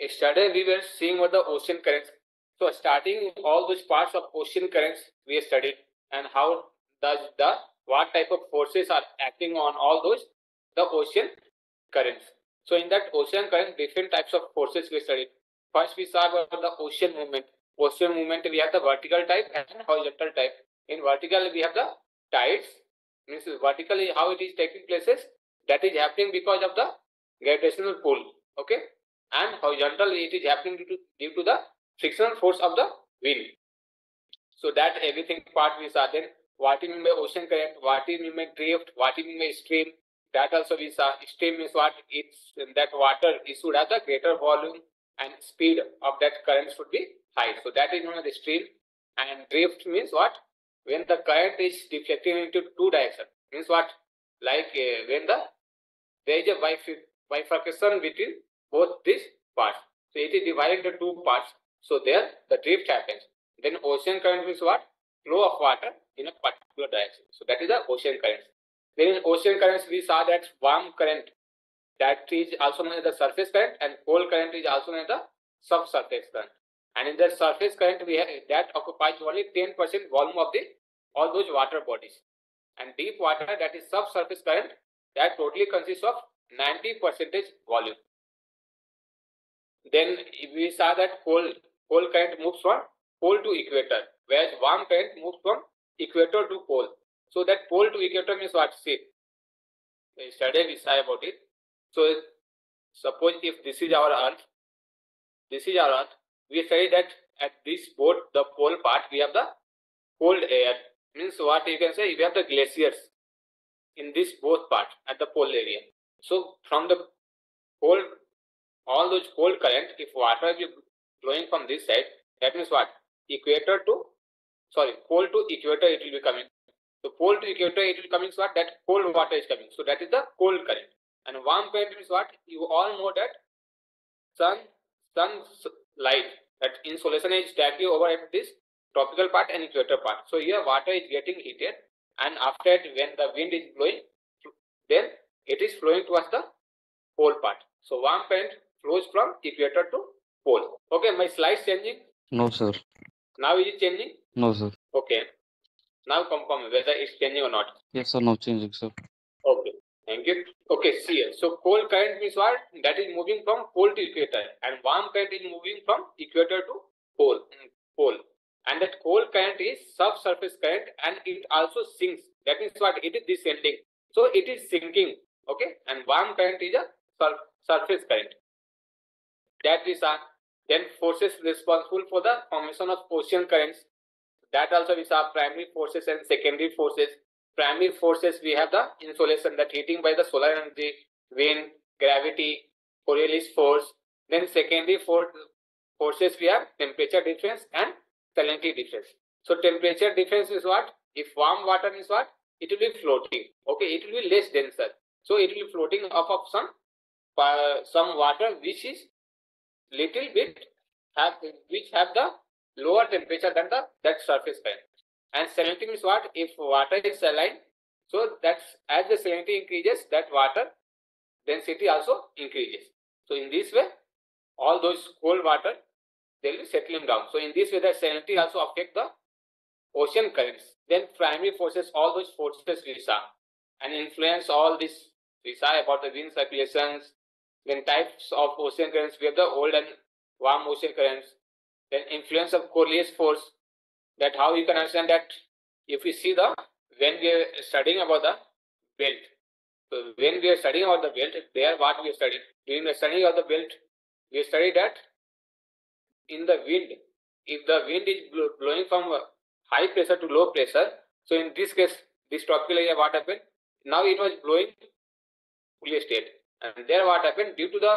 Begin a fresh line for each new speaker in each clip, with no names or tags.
Yesterday we were seeing what the ocean currents. So starting all those parts of ocean currents we studied and how does the what type of forces are acting on all those the ocean currents. So in that ocean current different types of forces we studied. First we saw about the ocean movement. Ocean movement we have the vertical type and horizontal type. In vertical we have the tides means vertically how it is taking places that is happening because of the gravitational pull okay and horizontal it is happening due to, due to the frictional force of the wind. So that everything part we saw. Then what you mean by ocean current what mean by drift what mean by stream that also we saw. Stream is what it's that water it should have the greater volume and speed of that current should be high. So that is known as the stream. And drift means what? When the current is deflecting into two directions means what? Like uh, when the there is a bifurcation between both these parts. So it is divided into two parts. So there the drift happens. Then ocean current means what? Flow of water in a particular direction. So that is the ocean current. Then in ocean currents we saw that warm current that is also known as the surface current and cold current is also known as the subsurface current. And in the surface current we have that occupies only 10% volume of the all those water bodies. And deep water that is subsurface current that totally consists of 90 percentage volume. Then we saw that cold, cold current moves from pole to equator, whereas warm current moves from equator to pole. So that pole to equator means what? See, yesterday we saw about it. So suppose if this is our earth, this is our earth, we say that at this boat, the pole part, we have the cold air. Means what you can say, we have the glaciers in this both part at the pole area. So from the cold, all those cold current, if water is flowing from this side, that means what? Equator to, sorry, pole to equator it will be coming. So pole to equator it will coming what? That cold water is coming. So that is the cold current. And warm current is what? You all know that sun, sun light, that insolation is directly over at this tropical part and equator part. So here water is getting heated and after it when the wind is blowing then it is flowing towards the pole part so warm current flows from equator to pole. Okay my slides changing?
No, sir.
now is it changing?
No, sir.
okay. Now confirm whether it's changing or not.
Yes, sir. No changing, sir.
okay. Thank you. Okay see here. So cold current means what? That is moving from pole to equator. And warm current is moving from equator to pole mm, pole. And that cold current is subsurface current and it also sinks. That means what? It is descending. So it is sinking. Okay? And warm current is a surface current that is a then forces responsible for the formation of ocean currents that also we saw primary forces and secondary forces primary forces we have the insolation that heating by the solar energy wind gravity coriolis force then secondary for forces we have temperature difference and salinity difference. So temperature difference is what? If warm water is what? It will be floating. Okay, it will be less denser. So it will be floating off of some uh, some water which is little bit have which have the lower temperature than the that surface current. And salinity is what? If water is saline, so that's as the salinity increases, that water density also increases. So in this way, all those cold water they will be settling down. So in this way, the salinity also affect the ocean currents. Then primary forces, all those forces we saw and influence all this. We saw about the wind circulations, then types of ocean currents. We have the old and warm ocean currents. Then influence of Coriolis force. That how you can understand that if we see the when we are studying about the belt. So when we are studying about the belt, there what we studying during the study of the belt, we study that in the wind, if the wind is blowing from high pressure to low pressure, so in this case, this tropical area, what happened? Now it was blowing fully state. And there what happened? Due to the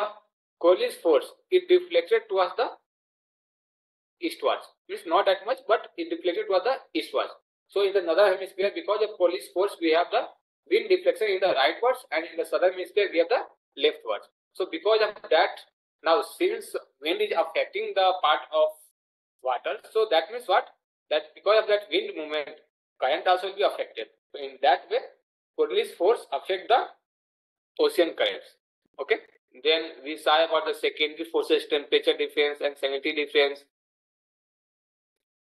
Coriolis force, it deflected towards the eastwards. It's not that much, but it deflected towards the eastwards. So in the northern hemisphere, because of Coriolis force, we have the wind deflection in the rightwards, and in the southern hemisphere, we have the leftwards. So because of that, now, since wind is affecting the part of water, so that means what? That because of that wind movement, current also will be affected. So in that way, Coriolis force affect the ocean currents. Okay. Then we saw about the secondary forces, temperature difference and salinity difference.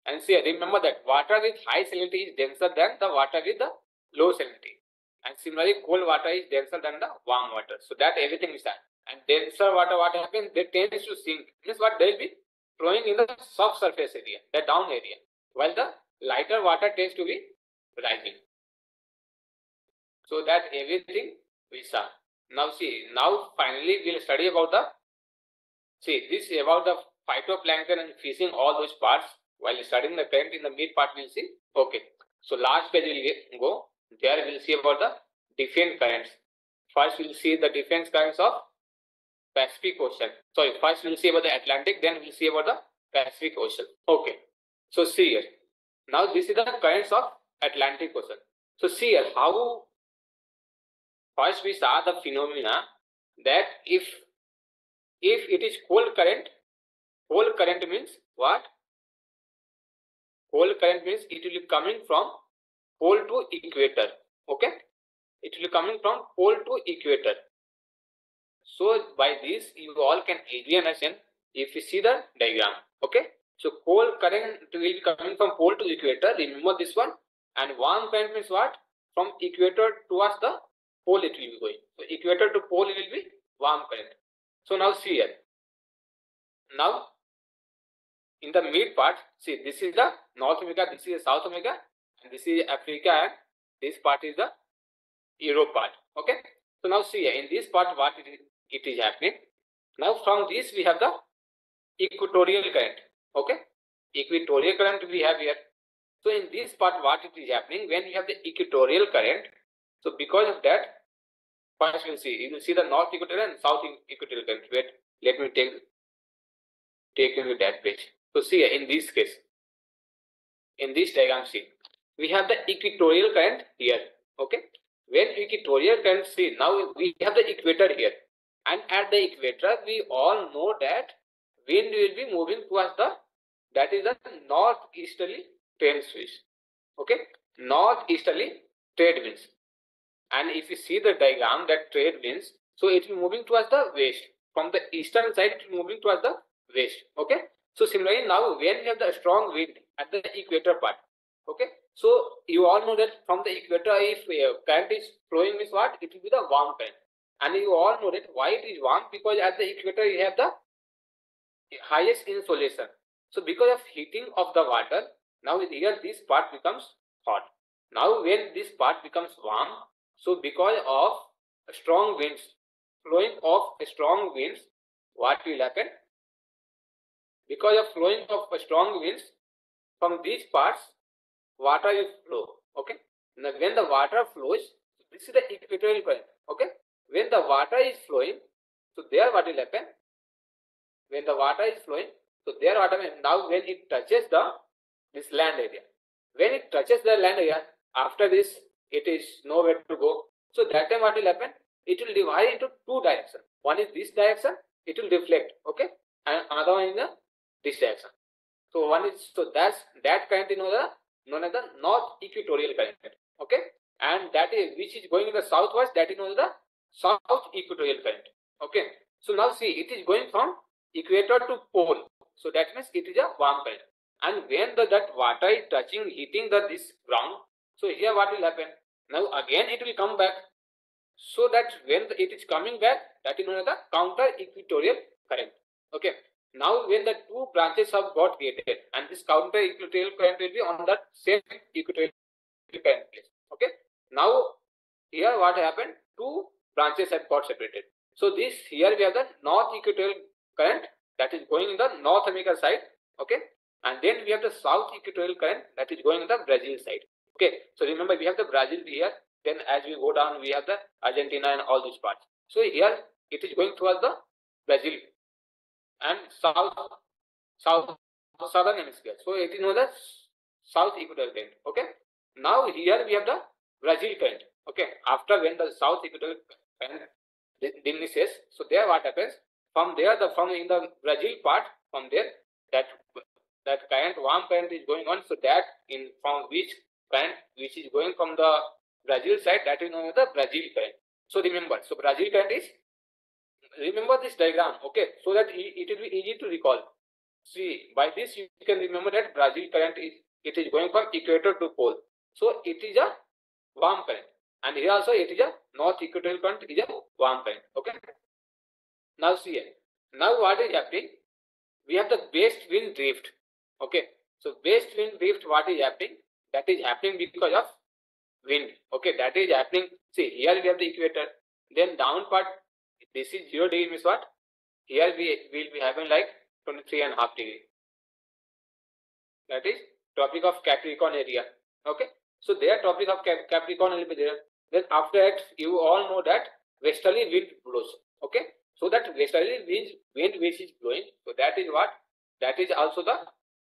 And see, remember that water with high salinity is denser than the water with the low salinity. And similarly, cold water is denser than the warm water. So that everything is done. And denser water, what happens? They tend to sink. Means what they will be flowing in the soft surface area, the down area. While the lighter water tends to be rising. So that everything saw. Now see, now finally we'll study about the, see this about the phytoplankton and fishing all those parts while studying the current in the mid part we'll see. Okay. So last page we'll go. There we'll see about the different currents. First we'll see the different currents of Pacific Ocean. Sorry, first we'll see about the Atlantic, then we'll see about the Pacific Ocean. Okay. So see here. Now this is the currents of Atlantic Ocean. So see here how first we saw the phenomena that if if it is cold current, cold current means what? Cold current means it will be coming from pole to equator. Okay, it will be coming from pole to equator. So by this you all can easily understand if you see the diagram. Okay, so cold current will be coming from pole to equator. Remember this one. And warm current means what? From equator towards the pole it will be going. So equator to pole it will be warm current. So now see here. Now in the mid part, see this is the North America, this is South America, and this is Africa, and this part is the Europe part. Okay. So now see here in this part what it is, it is happening. Now from this we have the equatorial current. Okay. Equatorial current we have here. So in this part what it is happening when we have the equatorial current so because of that, first we'll see, you will see the north equatorial and south equatorial current. Wait, let me take take you to that page. So see in this case, in this diagram, see, we have the equatorial current here. Okay, when equatorial current, see now we have the equator here, and at the equator we all know that wind will be moving towards the that is the northeasterly trade switch. Okay, northeasterly trade winds. And if you see the diagram that trade winds, so it will moving towards the west. From the eastern side, it will moving towards the west. Okay. So similarly, now when we have the strong wind at the equator part, okay. So you all know that from the equator, if uh, current is flowing, means what? It will be the warm current. And you all know that why it is warm because at the equator you have the highest insolation. So because of heating of the water, now here this part becomes hot. Now when this part becomes warm, so because of strong winds, flowing of strong winds, what will happen? Because of flowing of strong winds, from these parts, water will flow. Okay. Now when the water flows, this is the equatorial current. Okay. When the water is flowing, so there what will happen? When the water is flowing, so there what happen? Now when it touches the this land area, when it touches the land area, after this it is nowhere to go. So that time what will happen? It will divide into two directions. One is this direction, it will deflect, okay? And another one is the this direction. So one is so that's that current is known as known as the north equatorial current, okay? And that is which is going in the southwest, that is known as the south equatorial current. Okay. So now see it is going from equator to pole. So that means it is a warm current. And when the that water is touching, hitting the this ground, so here what will happen? Now again it will come back. So that when it is coming back, that is known as the counter equatorial current. Okay. Now when the two branches have got created and this counter equatorial current will be on that same equatorial current place. Okay. Now here what happened? Two branches have got separated. So this here we have the north equatorial current that is going in the North America side. Okay. And then we have the south equatorial current that is going in the Brazil side. Okay, so remember we have the Brazil here. Then as we go down, we have the Argentina and all these parts. So here it is going towards the Brazil and south, south, southern hemisphere. So it is known as south equatorial current. Okay. Now here we have the Brazil current. Okay. After when the south equatorial current diminishes, so there what happens? From there, the from in the Brazil part, from there that that current warm current is going on. So that in from which current which is going from the Brazil side that is known as the Brazil current. So remember, so Brazil current is remember this diagram, okay, so that it will be easy to recall. See, by this you can remember that Brazil current is it is going from equator to pole. So it is a warm current, and here also it is a north equatorial current is a warm current. Okay. Now see here. Now what is happening? We have the west wind drift. Okay. So west wind drift, what is happening? That is happening because of wind. Okay, that is happening. See, here we have the equator. Then down part, this is zero degree means what? Here we will be having like 23 and half degree. That is tropic of Capricorn area. Okay. So there tropic of Cap Capricorn will be there. Then after that, you all know that westerly wind blows. Okay. So that westerly wind, wind which is blowing. So that is what? That is also the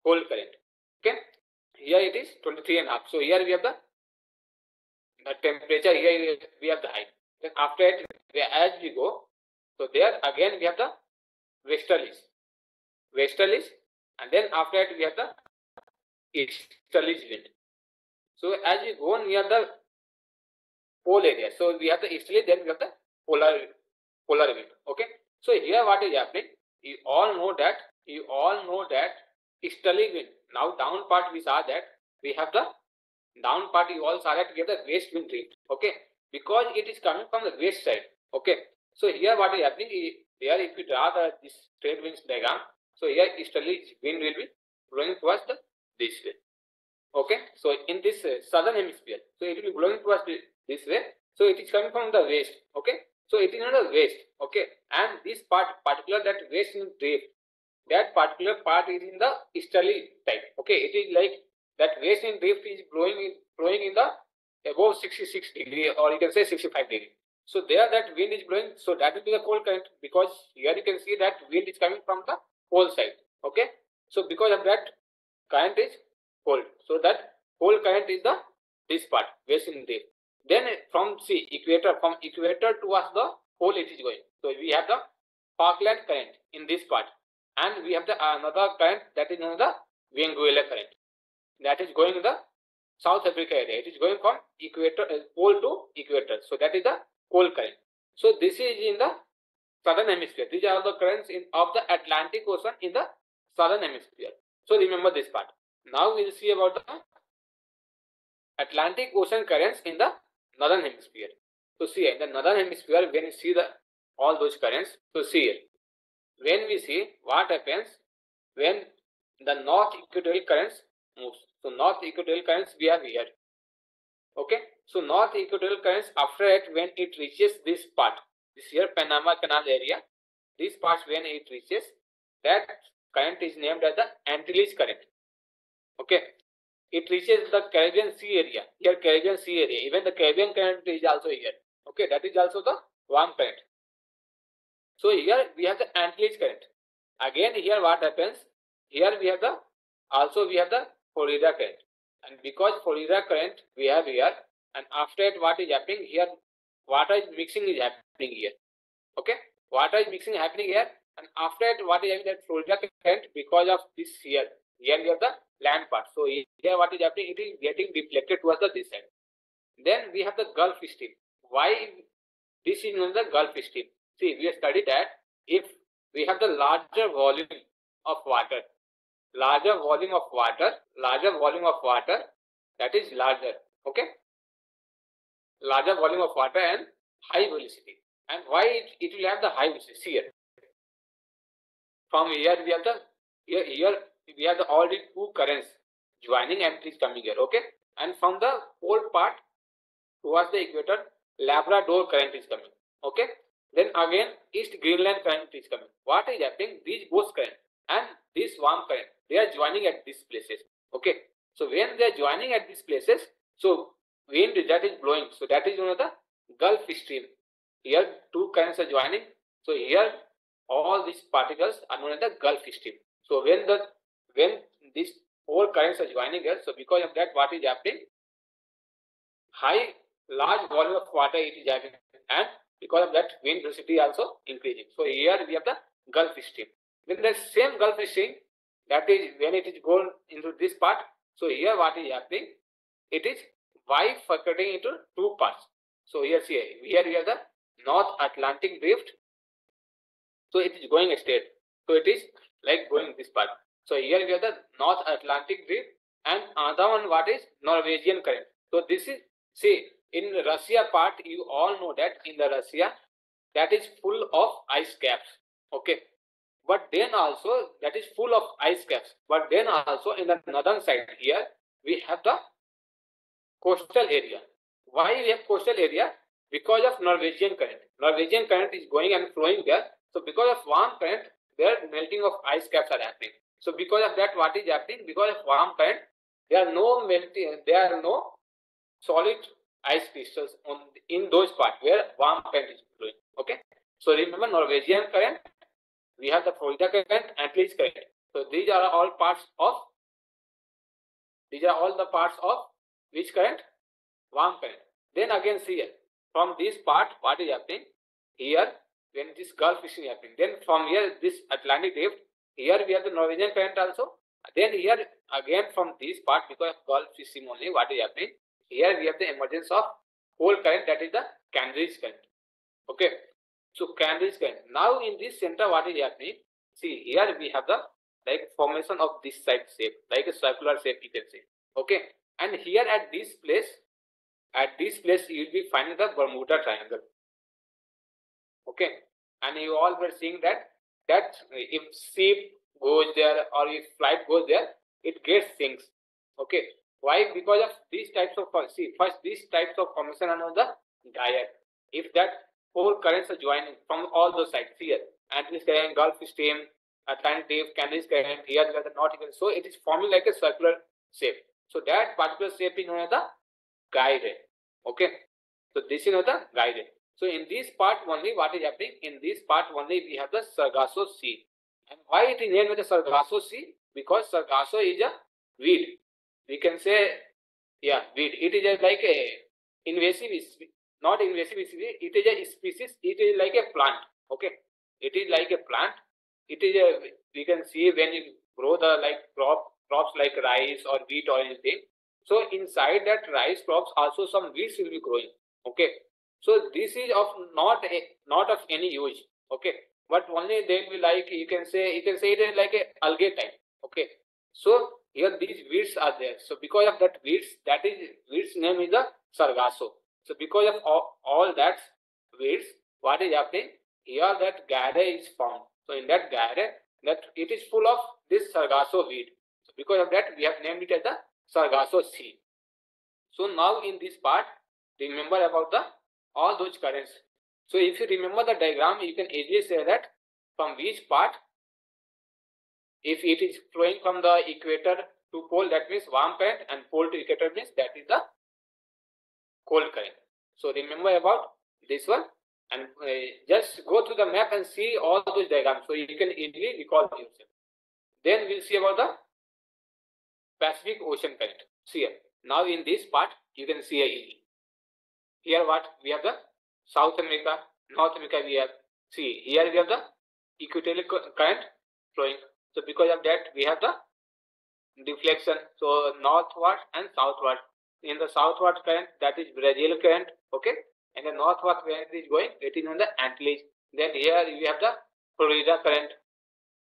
cold current. Okay. Here it is 23 and half. So here we have the, the temperature. Here we have the height. Then after it, as we go, so there again we have the westerlies westerlies and then after that we have the easterlies wind. So as we go near the pole area, so we have the easterly, then we have the polar polar wind. Okay. So here what is happening? You all know that you all know that easterly wind. Now down part we saw that we have the down part you all saw that we have the west wind drift. Okay. Because it is coming from the west side. Okay. So here what is happening? Here if you draw the this trade winds diagram, so here easterly wind will be blowing towards the this way. Okay. So in this uh, southern hemisphere, so it will be blowing towards the, this way. So it is coming from the west. Okay. So it is in the west. Okay. And this part, particular that west wind drift, that particular part is in the easterly type. Okay. It is like that west in drift is blowing in blowing in the above 66 degree or you can say 65 degree. So there that wind is blowing. So that will be the cold current because here you can see that wind is coming from the pole side okay so because of that current is cold so that cold current is the this part west in there then from see equator from equator towards the pole it is going so we have the Falkland current in this part and we have the another current that is the Benguela current that is going in the South Africa area it is going from equator uh, pole to equator so that is the cold current so this is in the southern hemisphere. These are the currents in, of the Atlantic Ocean in the southern hemisphere. So remember this part. Now we'll see about the Atlantic Ocean currents in the northern hemisphere. So see in the northern hemisphere when you see the all those currents, so see here. When we see what happens when the north equatorial currents moves. So north equatorial currents we have here. Okay. So north equatorial currents after it when it reaches this part this here Panama Canal area, this part when it reaches, that current is named as the Antilles current. Okay. It reaches the Caribbean Sea area. Here Caribbean Sea area. Even the Caribbean current is also here. Okay. That is also the warm current. So here we have the Antilles current. Again here what happens? Here we have the also we have the Florida current. And because Florida current we have here and after it what is happening here water is mixing is happening here. Okay, water is mixing happening here, and after that, what is happening that Florida current because of this here. Here we have the land part. So here what is happening? It is getting deflected towards the this side. Then we have the Gulf Stream. Why this is known as the Gulf Stream? See, we have studied that if we have the larger volume of water, larger volume of water, larger volume of water, that is larger. Okay, larger volume of water and high velocity. And why it, it will have the high velocity? See here. From here we have the here, here we have the already two currents joining and it is coming here. Okay. And from the pole part towards the equator, Labrador current is coming. Okay. Then again East Greenland current is coming. What is happening? These both current and this warm current they are joining at these places. Okay. So when they are joining at these places, so wind that is blowing. So that is one of the Gulf Stream. Here two currents are joining. So here all these particles are known as the Gulf Stream. So when the when these four currents are joining here, so because of that, what is happening? High large volume of water it is having, and because of that, wind velocity also increasing. So here we have the Gulf Stream. Then the same Gulf Stream that is when it is going into this part. So here what is happening? It is bifurcating into two parts. So here see here we have the North Atlantic drift So it is going straight. So it is like going this part. So here we have the North Atlantic drift and another one what is Norwegian current. So this is see in Russia part you all know that in the Russia that is full of ice caps. Okay. But then also that is full of ice caps. But then also in the northern side here we have the coastal area. Why we have coastal area? Because of Norwegian current. Norwegian current is going and flowing there. So because of warm current, there melting of ice caps are happening. So because of that, what is happening? Because of warm current, there are no melting, there are no solid ice crystals on in those parts where warm current is flowing. Okay. So remember Norwegian current, we have the Florida current, Antilles current. So these are all parts of these are all the parts of which current? Warm current. Then again see here, from this part, what is happening? Here, when this Gulf is happening, then from here, this Atlantic drift, here we have the Norwegian current also. Then here, again from this part, because Gulf system only, what is happening? Here we have the emergence of whole current, that is the Cambridge current. Okay. So Cambridge current. Now in this center, what is happening? See, here we have the like formation of this side shape, like a circular shape you can say. Okay. And here at this place, at this place you will be finding the Bermuda Triangle. Okay. And you all were seeing that that if ship goes there or if flight goes there, it gets sinks. Okay. Why? Because of these types of see first these types of formation are known the gyre. If that four currents are joining from all those sides here, and current, Gulf Stream, Atlantic, Canaries current, here the even so it is forming like a circular shape. So that particular shape is known as the gyre. Okay. So this is known the gyre. So in this part only what is happening? In this part only we have the Sargasso Sea. And why it is named with the Sargasso Sea? Because Sargasso is a weed. We can say, yeah, weed. It is a, like a invasive, not invasive species. It is a species. It is like a plant. Okay. It is like a plant. It is a, we can see when you grow the like crop, crops like rice or wheat or anything. So inside that rice crops also some weeds will be growing. Okay. So this is of not a, not of any use. Okay. But only they will like you can say you can say it is like a algae type. Okay. So here these weeds are there. So because of that weeds, that is weeds name is the sargasso. So because of all, all that weeds, what is happening? Here that gyre is found. So in that gyre, that it is full of this sargasso weed. So because of that, we have named it as the Sargasso Sea. So now in this part, remember about the all those currents. So if you remember the diagram, you can easily say that from which part, if it is flowing from the equator to pole, that means warm current, and pole to equator means that is the cold current. So remember about this one and uh, just go through the map and see all those diagrams so you can easily recall yourself. Then we'll see about the Pacific Ocean current. See here. Now in this part, you can see a Here what? We have the South America, North America we have. See, here we have the equatorial current flowing. So because of that, we have the deflection. So northward and southward. In the southward current, that is Brazil current. Okay. And the northward current is going, it is on the Antilles. Then here we have the Florida current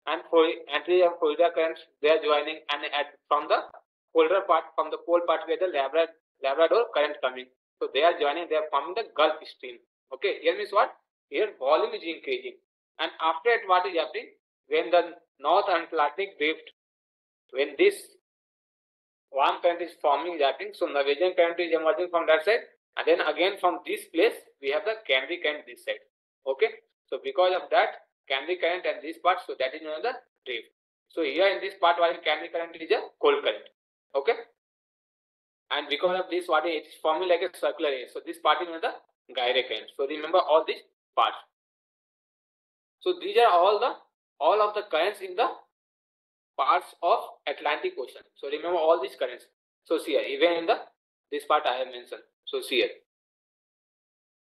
and Antilles and Florida currents they are joining and at, from the colder part from the cold part where the Labrador, Labrador current coming. So they are joining, they are forming the Gulf Stream. Okay, here means what? Here volume is increasing. And after that, what is happening? When the North Atlantic drift, when this warm current is forming is happening, so Norwegian current is emerging from that side. And then again from this place, we have the Canary current this side. Okay, so because of that, Canary current and this part, so that is known as the drift. So here in this part, while Canary current is a cold current. Okay. And because of this, what it is forming like a circular area. So this part is known as the gyre current. So remember all these parts. So these are all the all of the currents in the parts of Atlantic Ocean. So remember all these currents. So see here, even in the this part I have mentioned. So see here.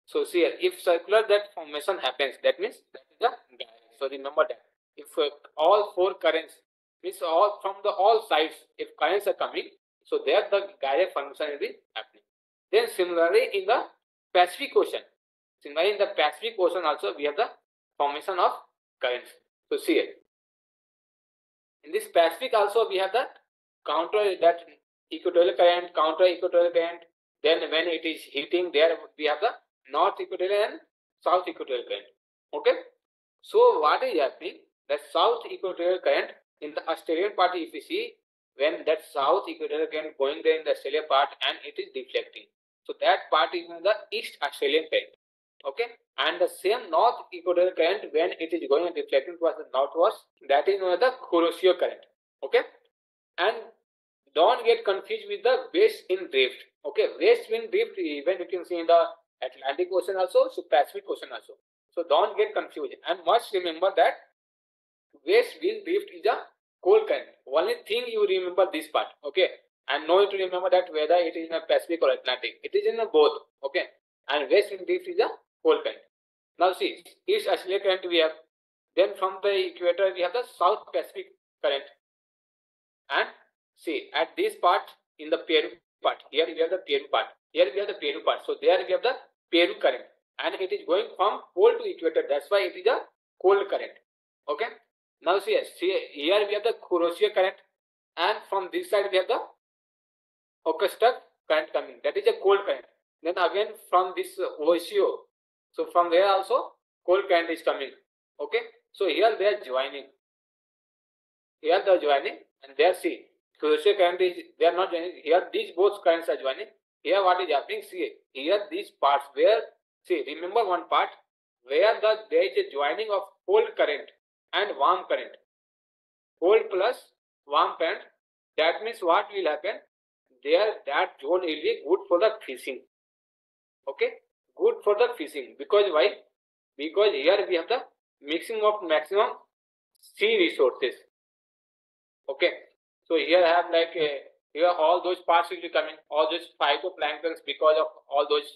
So see here, if circular that formation happens, that means that is the gyre. So remember that if uh, all four currents means all from the all sides, if currents are coming, so there the gyre function will be happening. Then similarly in the Pacific Ocean, similarly in the Pacific Ocean also we have the formation of currents. So see it. In this Pacific also we have the counter that equatorial current, counter equatorial current. Then when it is heating, there we have the north equatorial and south equatorial current. Okay. So what is happening? The south equatorial current in the Australian part, if you see, when that south equatorial current going there in the Australian part and it is deflecting. So that part is in the east Australian current. Okay. And the same north equatorial current when it is going and deflecting towards the northwards that is known as the Kuroshio current. Okay. And don't get confused with the west wind drift. Okay, west wind drift even you can see in the Atlantic Ocean also, so Pacific Ocean also. So don't get confused and must remember that west wind drift is a cold current. Only thing you remember this part, okay, and no to remember that whether it is in a Pacific or Atlantic. It is in a both, okay, and west wind drift is a cold current. Now see, east Australia current we have. Then from the equator we have the South Pacific current, and See, at this part in the Peru part, here we have the Peru part, here we have the Peru part. So there we have the Peru current and it is going from pole to equator. That's why it is a cold current. Okay. Now see, see here we have the Kuroshio current and from this side we have the Okhotsk current coming. That is a cold current. Then again from this Oyashio. So from there also cold current is coming. Okay. So here they are joining. Here they are joining and there see Kuroshio current is, they are not joining. Here these both currents are joining. Here what is happening? See, here these parts where, see, remember one part where the there is a joining of cold current and warm current. Cold plus warm current. That means what will happen? There that zone will be good for the fishing. Okay, good for the fishing because why? Because here we have the mixing of maximum sea resources. Okay, so here I have like a, here all those parts will be coming, all those phytoplanktons because of all those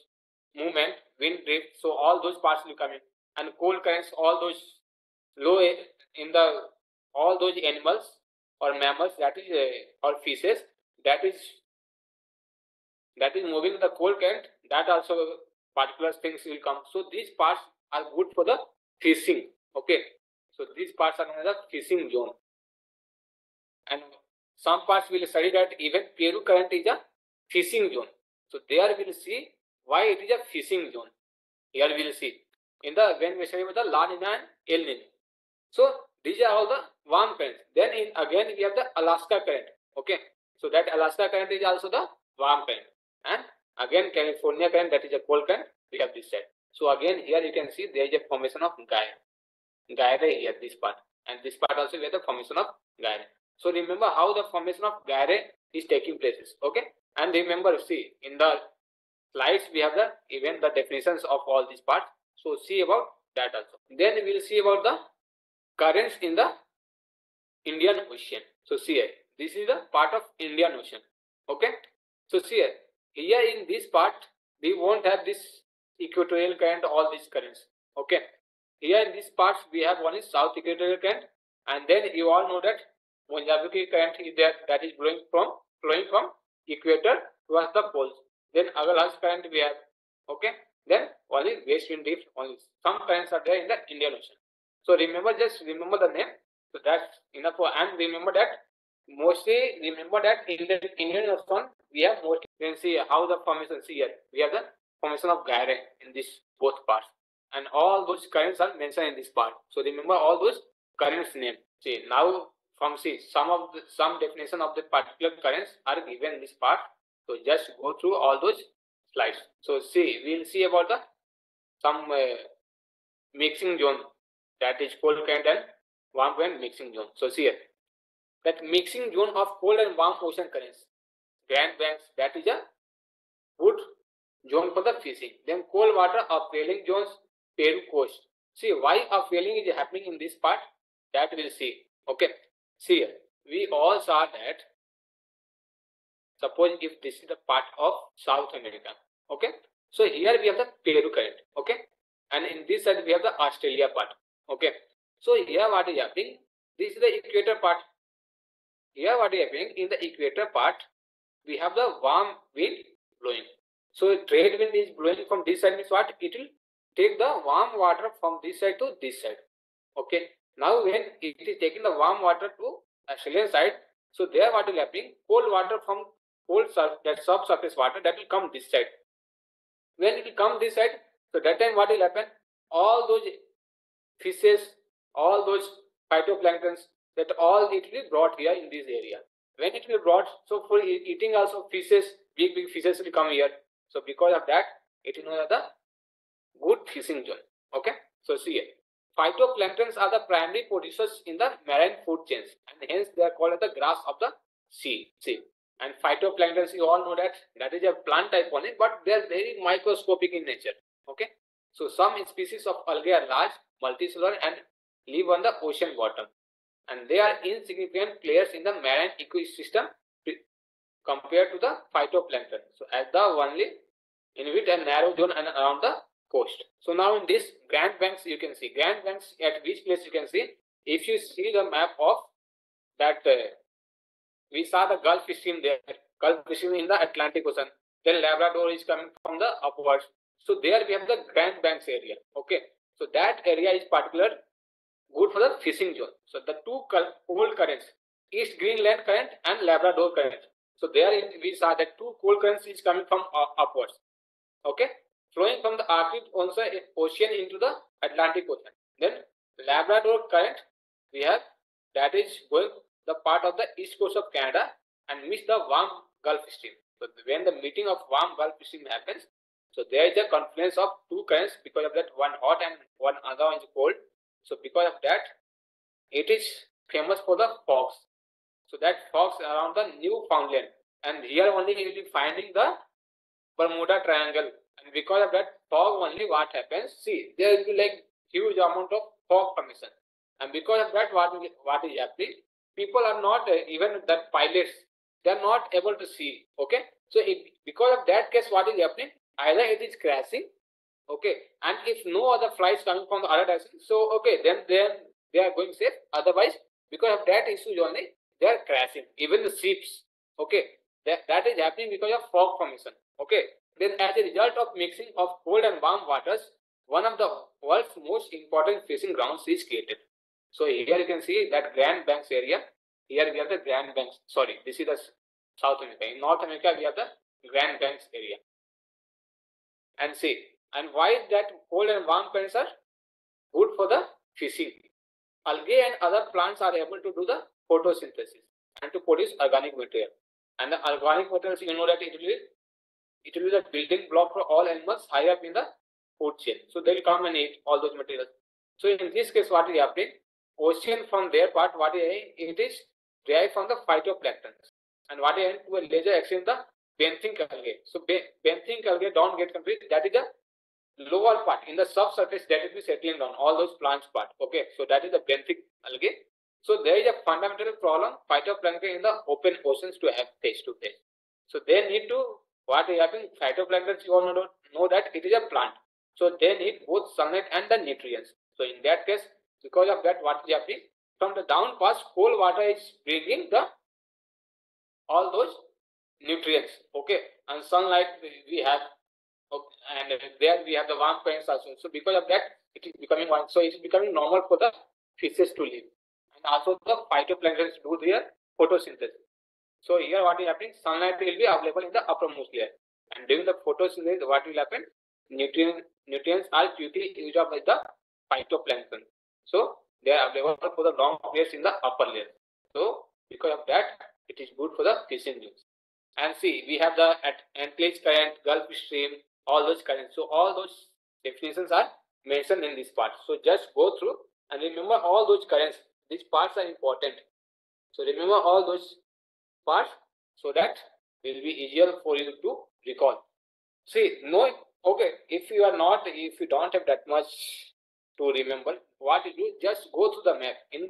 movement, wind drift. So all those parts will and cold currents, all those low in the all those animals or mammals that is uh, or fishes that is that is moving the cold current that also particular things will come. So these parts are good for the fishing. Okay, so these parts are known as the fishing zone and some parts will study that even Peru current is a fishing zone. So there we will see why it is a fishing zone. Here we will see in the when we study about the La Nina and El Nino. So these are all the warm currents. Then in again we have the Alaska current. Okay. So that Alaska current is also the warm current. And again California current that is a cold current. We have this set. So again here you can see there is a formation of gyre. Gyre here this part. And this part also we have the formation of gyre. So remember how the formation of gyre is taking places. Okay. And remember, see in the slides we have the even the definitions of all these parts. So see about that also. Then we will see about the currents in the Indian Ocean. So see here, this is the part of Indian Ocean. Okay. So see here, here in this part we won't have this equatorial current, all these currents. Okay. Here in this part we have one is south equatorial current, and then you all know that Mozambique current is there that is flowing from flowing from equator towards the poles. Then Agulhas current we have. Okay. Then only west wind drift only. Some currents are there in the Indian Ocean. So remember just remember the name. So that's enough for and remember that mostly remember that in the Indian Ocean we have mostly you can see how the formation see here. We have the formation of gyre in this both parts. And all those currents are mentioned in this part. So remember all those currents name. See now from see some of the some definition of the particular currents are given in this part so just go through all those slides so see we'll see about the some uh, mixing zone that is cold current and warm current mixing zone so see here that mixing zone of cold and warm ocean currents grand banks that is a good zone for the fishing then cold water upwelling zones peru coast see why upwelling is happening in this part that we'll see okay See here, we all saw that suppose if this is the part of South America, okay? So here we have the Peru current, okay? And in this side we have the Australia part, okay? So here what is happening? This is the equator part. Here what is happening? In the equator part, we have the warm wind blowing. So trade wind is blowing from this side means what? It will take the warm water from this side to this side. Okay. Now when it is taking the warm water to Australian side, so there what will happen? Cold water from cold surf, that subsurface water that will come this side. When it will come this side, so that time what will happen? All those fishes, all those phytoplanktons, that all it will be brought here in this area. When it will be brought, so for eating also fishes, big big fishes will come here. So because of that, it is known as the good fishing zone. Okay. So see here. Phytoplanktons are the primary producers in the marine food chains and hence they are called as the grass of the sea. sea. And phytoplanktons, you all know that that is a plant type only, but they are very microscopic in nature. Okay. So some species of algae are large, multicellular and live on the ocean bottom. And they are insignificant players in the marine ecosystem compared to the phytoplankton. So as the only inhabit a narrow zone and around the coast. So now in this Grand Banks you can see Grand Banks at which place you can see if you see the map of that uh, we saw the Gulf Stream there Gulf Stream in the Atlantic Ocean then Labrador is coming from the upwards so there we have the Grand Banks area okay so that area is particular good for the fishing zone so the two cold currents East Greenland current and Labrador current so there we saw that two cold currents is coming from uh, upwards okay flowing from the Arctic Ocean into the Atlantic Ocean. Then Labrador current we have that is going the part of the east coast of Canada and meets the warm Gulf Stream. So when the meeting of warm Gulf Stream happens, so there is a confluence of two currents because of that one hot and one other one is cold. So because of that, it is famous for the fogs. So that fogs around the Newfoundland and here only you will be finding the Bermuda Triangle. And because of that fog only what happens? See there will be like huge amount of fog formation. And because of that what what is happening? People are not uh, even that pilots they are not able to see okay? So if, because of that case what is happening? Either it is crashing okay and if no other flights coming from the other direction so okay then then they are going safe otherwise because of that issue only they are crashing even the ships okay that, that is happening because of fog formation okay then as a result of mixing of cold and warm waters, one of the world's most important fishing grounds is created. So here you can see that Grand Banks area. Here we have the Grand Banks. Sorry, this is the South America. In North America, we have the Grand Banks area. And see, and why that cold and warm currents are good for the fishing. Algae and other plants are able to do the photosynthesis and to produce organic material. And the organic materials, you know that it will be it will be the building block for all animals high up in the food chain. So they will come and eat all those materials. So in this case, what is happening? Ocean from their part, what is it is derived from the phytoplankton. And what is to a larger extent the benthic algae. So benthic algae don't get complete. That is the lower part in the subsurface that will be settling down all those plants part. Okay, so that is the benthic algae. So there is a fundamental problem phytoplankton in the open oceans to have face to face. So they need to what is happening phytoplankton you all know, know that it is a plant so they need both sunlight and the nutrients so in that case because of that what is happening from the down pass cold water is bringing the all those nutrients okay and sunlight we have okay, and there we have the warm currents also so because of that it is becoming one so it is becoming normal for the fishes to live and also the phytoplanktons do their photosynthesis so here what is happening? Sunlight will be available in the uppermost layer. And during the photosynthesis, what will happen? Nutrients, nutrients are quickly used up by the phytoplankton. So they are available for the long periods in the upper layer. So because of that, it is good for the fishing news. And see, we have the at Antilles current, Gulf Stream, all those currents. So all those definitions are mentioned in this part. So just go through and remember all those currents. These parts are important. So remember all those parts so that will be easier for you to recall. See, no, okay, if you are not, if you don't have that much to remember, what you do, just go through the map. In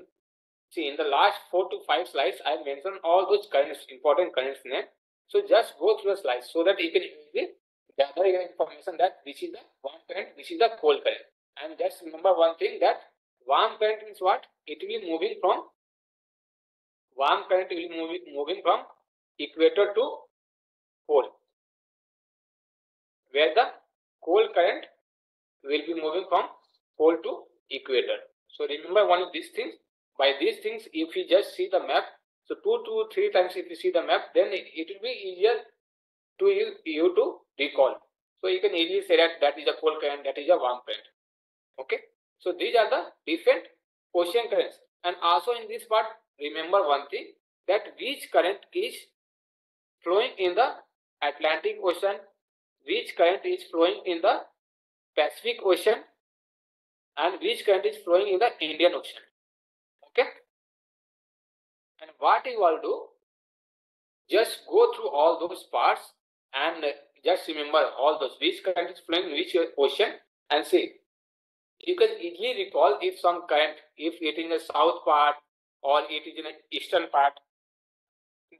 See, in the last four to five slides, I mentioned all those currents, important currents name. So just go through the slides so that you can gather information that this is the warm current, this is the cold current. And just remember one thing that warm current means what? It will be moving from warm current will be moving, moving from equator to pole where the cold current will be moving from pole to equator So remember one of these things. By these things, if you just see the map, so two to three times if you see the map, then it, it will be easier to you, you to recall. So you can easily say that that is a cold current, that is a warm current. Okay. So these are the different ocean currents. And also in this part, remember one thing that which current is flowing in the Atlantic Ocean, which current is flowing in the Pacific Ocean, and which current is flowing in the Indian Ocean. Okay. And what you all do, just go through all those parts and just remember all those which current is flowing in which ocean and see. You can easily recall if some current, if it is in the south part or it is in the eastern part,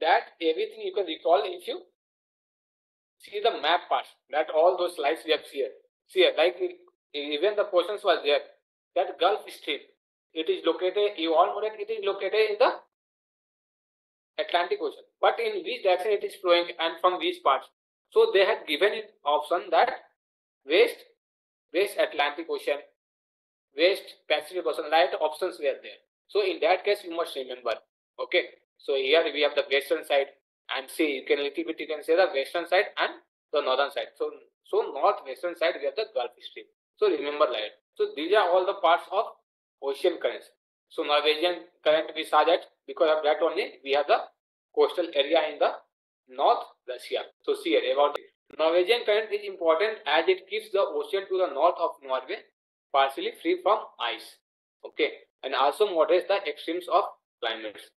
that everything you can recall if you see the map part, that all those slides we have here. See, like even the portions was there, that Gulf Stream, it is located, you all know that it is located in the Atlantic Ocean. But in which direction it is flowing and from which parts? So they had given it option that West, West Atlantic Ocean, West Pacific Ocean, light options were there. So in that case, you must remember. Okay. So here we have the western side and see you can little bit you can say the western side and the northern side. So so northwestern side we have the Gulf Stream. So remember that. So these are all the parts of ocean currents. So Norwegian current we saw that because of that only we have the coastal area in the North Russia. So see about the Norwegian current is important as it keeps the ocean to the north of Norway partially free from ice. Okay. And also moderates the extremes of climates.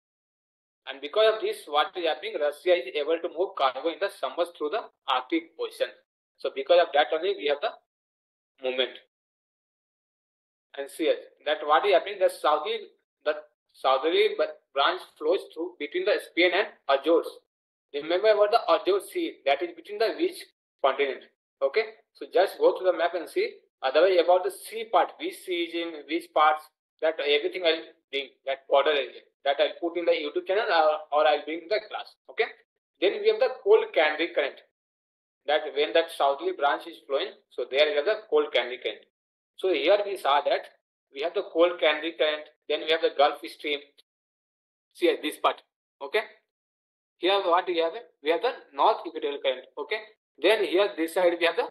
And because of this, what is happening? Russia is able to move cargo in the summers through the Arctic Ocean. So because of that only we have the movement. And see that what is happening? The southerly the southerly branch flows through between the Spain and Azores. Remember about the Azores Sea that is between the which continent. Okay, so just go to the map and see. Otherwise, about the sea part, which sea is in which parts, that everything I'll bring that border area that I'll put in the YouTube channel or, or I'll bring the class. Okay. Then we have the cold Canary current. That when that southerly branch is flowing, so there have the cold Canary current. So here we saw that we have the cold Canary current, then we have the Gulf Stream. See this part. Okay. Here what we have? We have the North Equatorial current. Okay. Then here this side we have the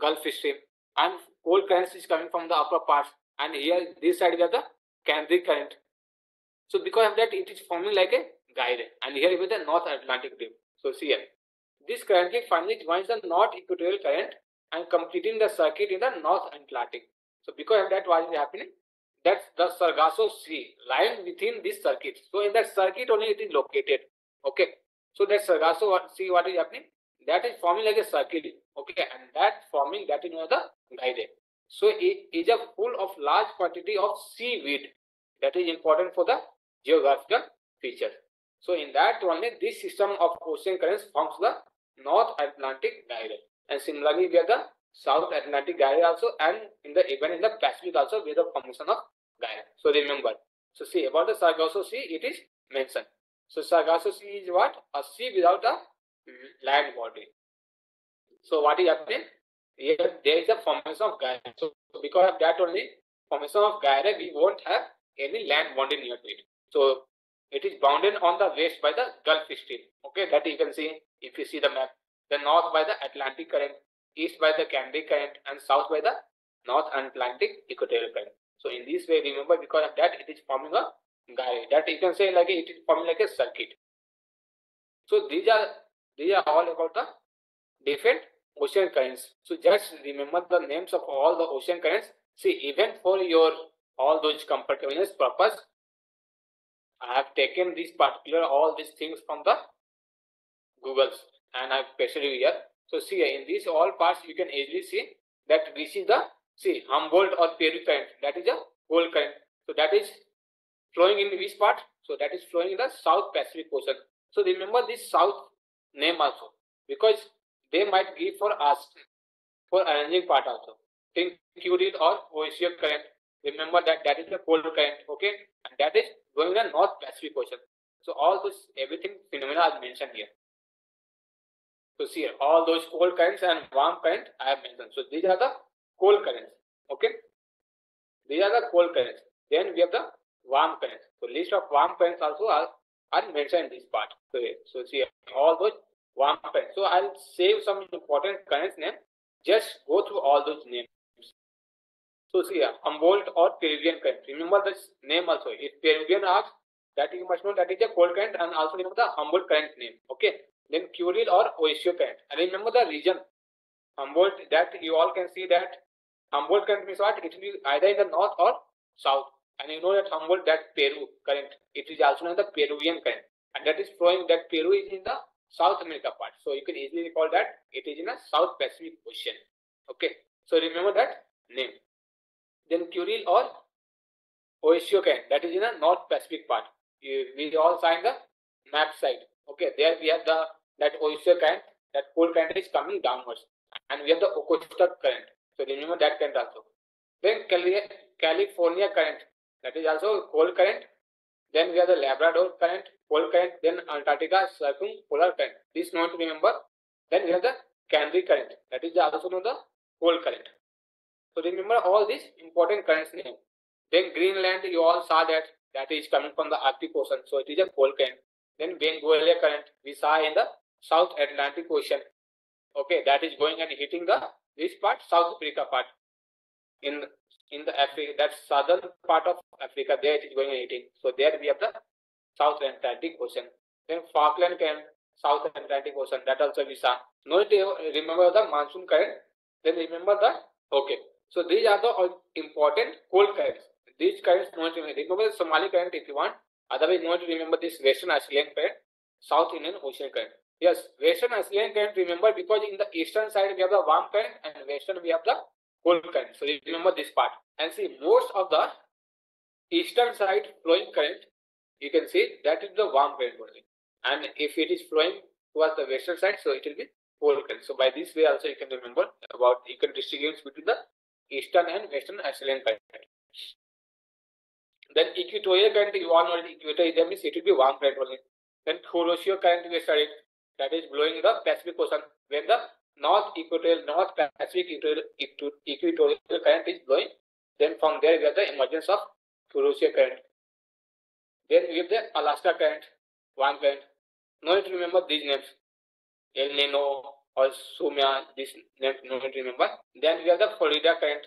Gulf Stream and cold current is coming from the upper part and here this side we have the Canary current. So because of that it is forming like a gyre and here we have the North Atlantic dip. So see here. This currently finally joins the North Equatorial current and completing the circuit in the North Atlantic. So because of that what is happening? That's the Sargasso Sea lying within this circuit. So in that circuit only it is located. Okay. So that's that Sargasso Sea what is happening? That is forming like a circle. Okay. And that forming that is known as the gyre. So it is a full of large quantity of seaweed that is important for the geographical features. So in that only this system of ocean currents forms the North Atlantic gyre. And similarly we have the South Atlantic gyre also and in the even in the Pacific also we have the formation of gyre. So remember. So see about the Sargasso Sea it is mentioned. So Sargasso Sea is what? A sea without a land body. So what is happening? Here there is a formation of gyre. So because of that only formation of gyre we won't have any land boundary near to it. So it is bounded on the west by the Gulf Stream. Okay, that you can see if you see the map. The north by the Atlantic current, east by the Canary current, and south by the North Atlantic equatorial current. So in this way, remember because of that it is forming a gyre. That you can say like it is forming like a circuit. So these are these are all about the different ocean currents. So just remember the names of all the ocean currents. See, even for your all those competitiveness purpose, I have taken these particular all these things from the Google's and I've pasted it here. So see in these all parts you can easily see that this is the see Humboldt or Peru current that is a cold current. So that is flowing in which part? So that is flowing in the South Pacific Ocean. So remember this South name also because they might give for us for arranging part also. Think QD or Ocean current. Remember that that is the cold current. Okay, and that is going in the North Pacific Ocean. So all this everything phenomena are mentioned here. So see all those cold currents and warm current I have mentioned. So these are the cold currents. Okay, these are the cold currents. Then we have the warm currents. So list of warm currents also are, are mentioned in this part. So, so see all those warm currents. So I'll save some important currents name. Just go through all those names. So see Humboldt or Peruvian current. Remember this name also. If Peruvian asks, that you must know that is a cold current and also remember the Humboldt current name. Okay. Then Kurile or Oyashio current. And remember the region. Humboldt that you all can see that Humboldt current means what? It will be either in the north or south. And you know that Humboldt that Peru current. It is also known as the Peruvian current. And that is flowing that Peru is in the South America part. So you can easily recall that it is in a South Pacific Ocean. Okay. So remember that name. Then Kurile or Oyashio current. That is in a North Pacific part we all find the map side. Okay, there we have the that Oyashio current, that cold current is coming downwards, and we have the Okhotsk current. So remember that current also. Then California current, that is also cold current. Then we have the Labrador current, cold current. Then Antarctica circumpolar current. This note to remember. Then we have the Canary current, that is also known the cold current. So remember all these important currents name. Then Greenland, you all saw that that is coming from the Arctic Ocean. So it is a cold current. Then Benguela current we saw in the South Atlantic Ocean. Okay, that is going and hitting the this part, South Africa part. In in the Africa, that southern part of Africa, there it is going and hitting. So there we have the South Atlantic Ocean. Then Falkland current, South Atlantic Ocean, that also we saw. No, remember the monsoon current. Then remember the okay. So these are the important cold currents. These currents not remember the Somali current if you want. Otherwise, not remember this Western Australian current, South Indian Ocean current. Yes, Western Australian current remember because in the eastern side we have the warm current and western we have the cold current. So remember this part. And see most of the eastern side flowing current, you can see that is the warm current only. And if it is flowing towards the western side, so it will be cold current. So by this way also you can remember about you can distinguish between the eastern and western Australian current. Then equatorial current, you all know that equator is means it will be warm current only. Then Kuroshio current we studied that is blowing the Pacific Ocean. When the North Equatorial, North Pacific equatorial current is blowing, then from there we have the emergence of Kuroshio current. Then we have the Alaska current, warm current. No need to remember these names. El Nino or Sumia, these names no need to remember. Then we have the Florida current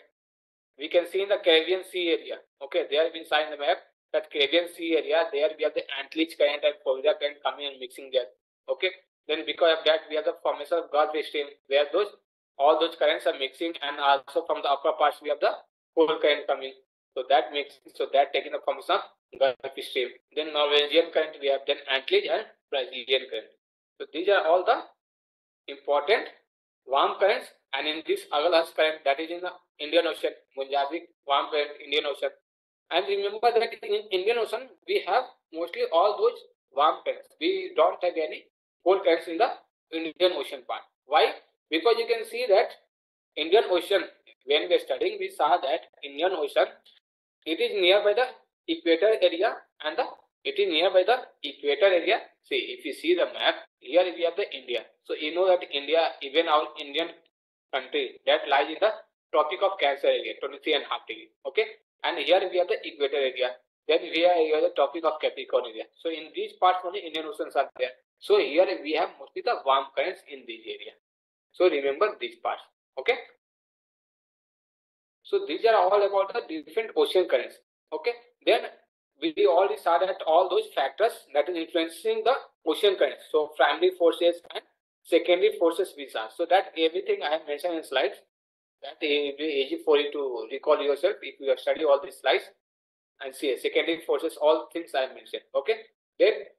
we can see in the Caribbean Sea area. Okay, there we sign the map that Caribbean Sea area, there we have the Antilles current and Florida current coming and mixing there. Okay, then because of that, we have the formation of Gulf Stream where those all those currents are mixing, and also from the upper parts we have the cold current coming. So that makes so that taking the formation of Gulf Stream. Then Norwegian current we have then Antilles and Brazilian current. So these are all the important warm currents and in this Agulhas current that is in the Indian Ocean, Munjari, warm current, Indian Ocean. And remember that in Indian Ocean, we have mostly all those warm currents. We don't have any cold currents in the Indian Ocean part. Why? Because you can see that Indian Ocean, when we are studying, we saw that Indian Ocean, it is near by the equator area and the it is nearby the equator area. See, if you see the map, here we have the India. So you know that India, even our Indian country, that lies in the Tropic of Cancer area, 23 and half degree. Okay. And here we have the equator area. Then we have here the Tropic of Capricorn area. So in these parts only Indian Oceans are there. So here we have mostly the warm currents in this area. So remember these parts. Okay. So these are all about the different ocean currents. Okay. Then we already saw that all those factors that is influencing the ocean currents. So primary forces and secondary forces we saw. So that everything I have mentioned in slides that it will be easy for you to recall yourself if you have studied all these slides and see secondary forces, all things I have mentioned. Okay. Then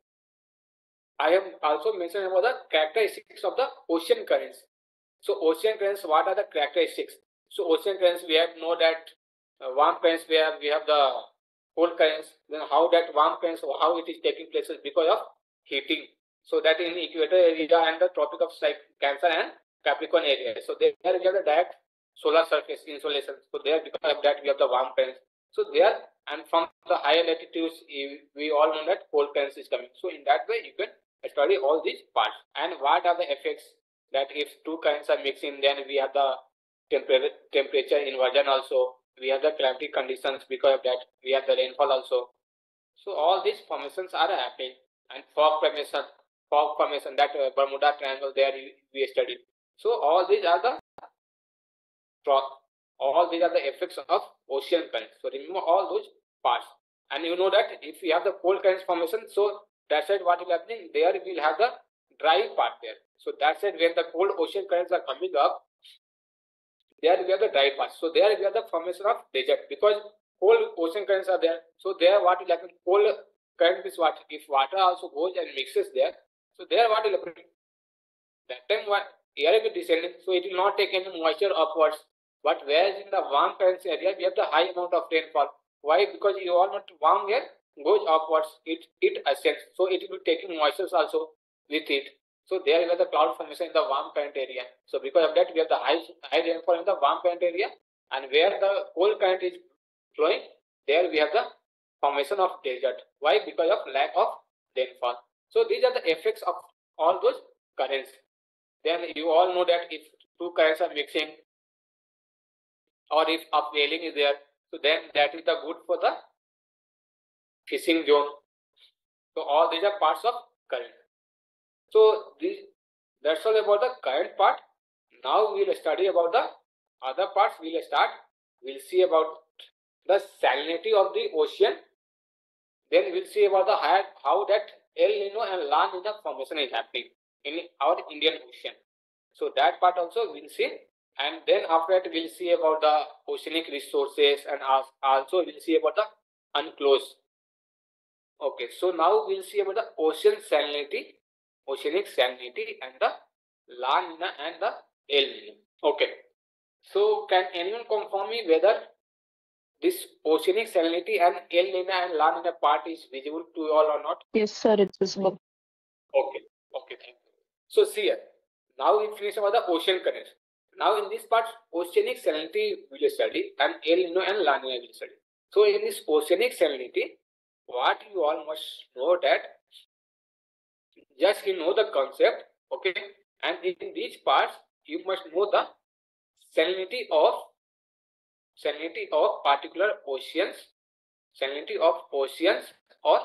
I have also mentioned about the characteristics of the ocean currents. So ocean currents, what are the characteristics? So ocean currents, we have know that uh, warm currents, we have we have the cold currents. Then how that warm currents, how it is taking place is because of heating. So that in equator area and the tropic of like Cancer and Capricorn area. So there we have the direct solar surface insolation. So there, because of that, we have the warm currents. So there, and from the higher latitudes, we all know that cold currents is coming. So in that way, you can study all these parts. And what are the effects that if two currents are mixing, then we have the temperature temperature inversion also. we have the climatic conditions because of that. We have the rainfall also. So all these formations are happening. And fog formation fog formation that uh, bermuda triangle there we studied so all these are the all these are the effects of ocean currents so remember all those parts. And you know that if we have the cold currents formation so that's it what is happening there we will have the dry part there so that's it when the cold ocean currents are coming up there we have the dry part. So there we have the formation of desert because cold ocean currents are there. So there what will happen? Cold current is what? If water also goes and mixes there, so there what will happen? That time what air will descending, so it will not take any moisture upwards. But whereas in the warm currents area, we have the high amount of rainfall. Why? Because you all not warm air goes upwards, it it ascends, so it will be taking moistures also with it. So there we have the cloud formation in the warm current area. So because of that, we have the high, high rainfall in the warm current area. And where the cold current is flowing, there we have the formation of desert. Why? Because of lack of rainfall. So these are the effects of all those currents. Then you all know that if two currents are mixing or if upwelling is there, so then that is the good for the fishing zone. So all these are parts of current. So this that's all about the current part. Now we'll study about the other parts. We'll start. We'll see about the salinity of the ocean. Then we'll see about the how, how that El Nino and La Nina formation is happening in our Indian Ocean. So that part also we'll see. And then after that we'll see about the oceanic resources and also we'll see about the unclosed. Okay, so now we'll see about the ocean salinity oceanic salinity and the La Nina and the El Nino. Okay. So can anyone confirm me whether this oceanic salinity and El Nina and La Nina part is visible to you all or not?
Yes, sir, it's visible.
Okay. Okay, thank you. So see here. Now we finish about the ocean currents. Now in this part, oceanic salinity we will study and El Nino and La Nina will study. So in this oceanic salinity, what you all must know that just you know the concept okay? And in these parts you must know the salinity of salinity of particular oceans salinity of oceans or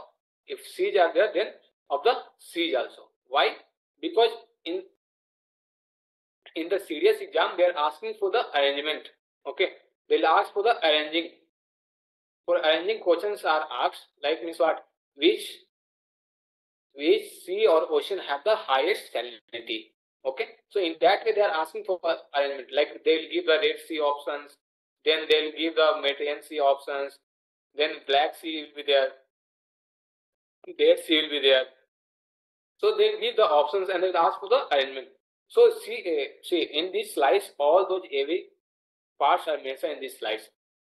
if seas are there then of the seas also. Why? Because in in the CDS exam they are asking for the arrangement okay? They'll ask for the arranging for arranging questions are asked like means what which which sea or ocean have the highest salinity. Okay, so in that way they are asking for arrangement. Like they'll give the Red Sea options, then they'll give the Mediterranean Sea options, then Black Sea will be there, Dead Sea will be there. So they give the options and they ask for the arrangement. So see, uh, see in this slice, all those every parts are mentioned in this slice.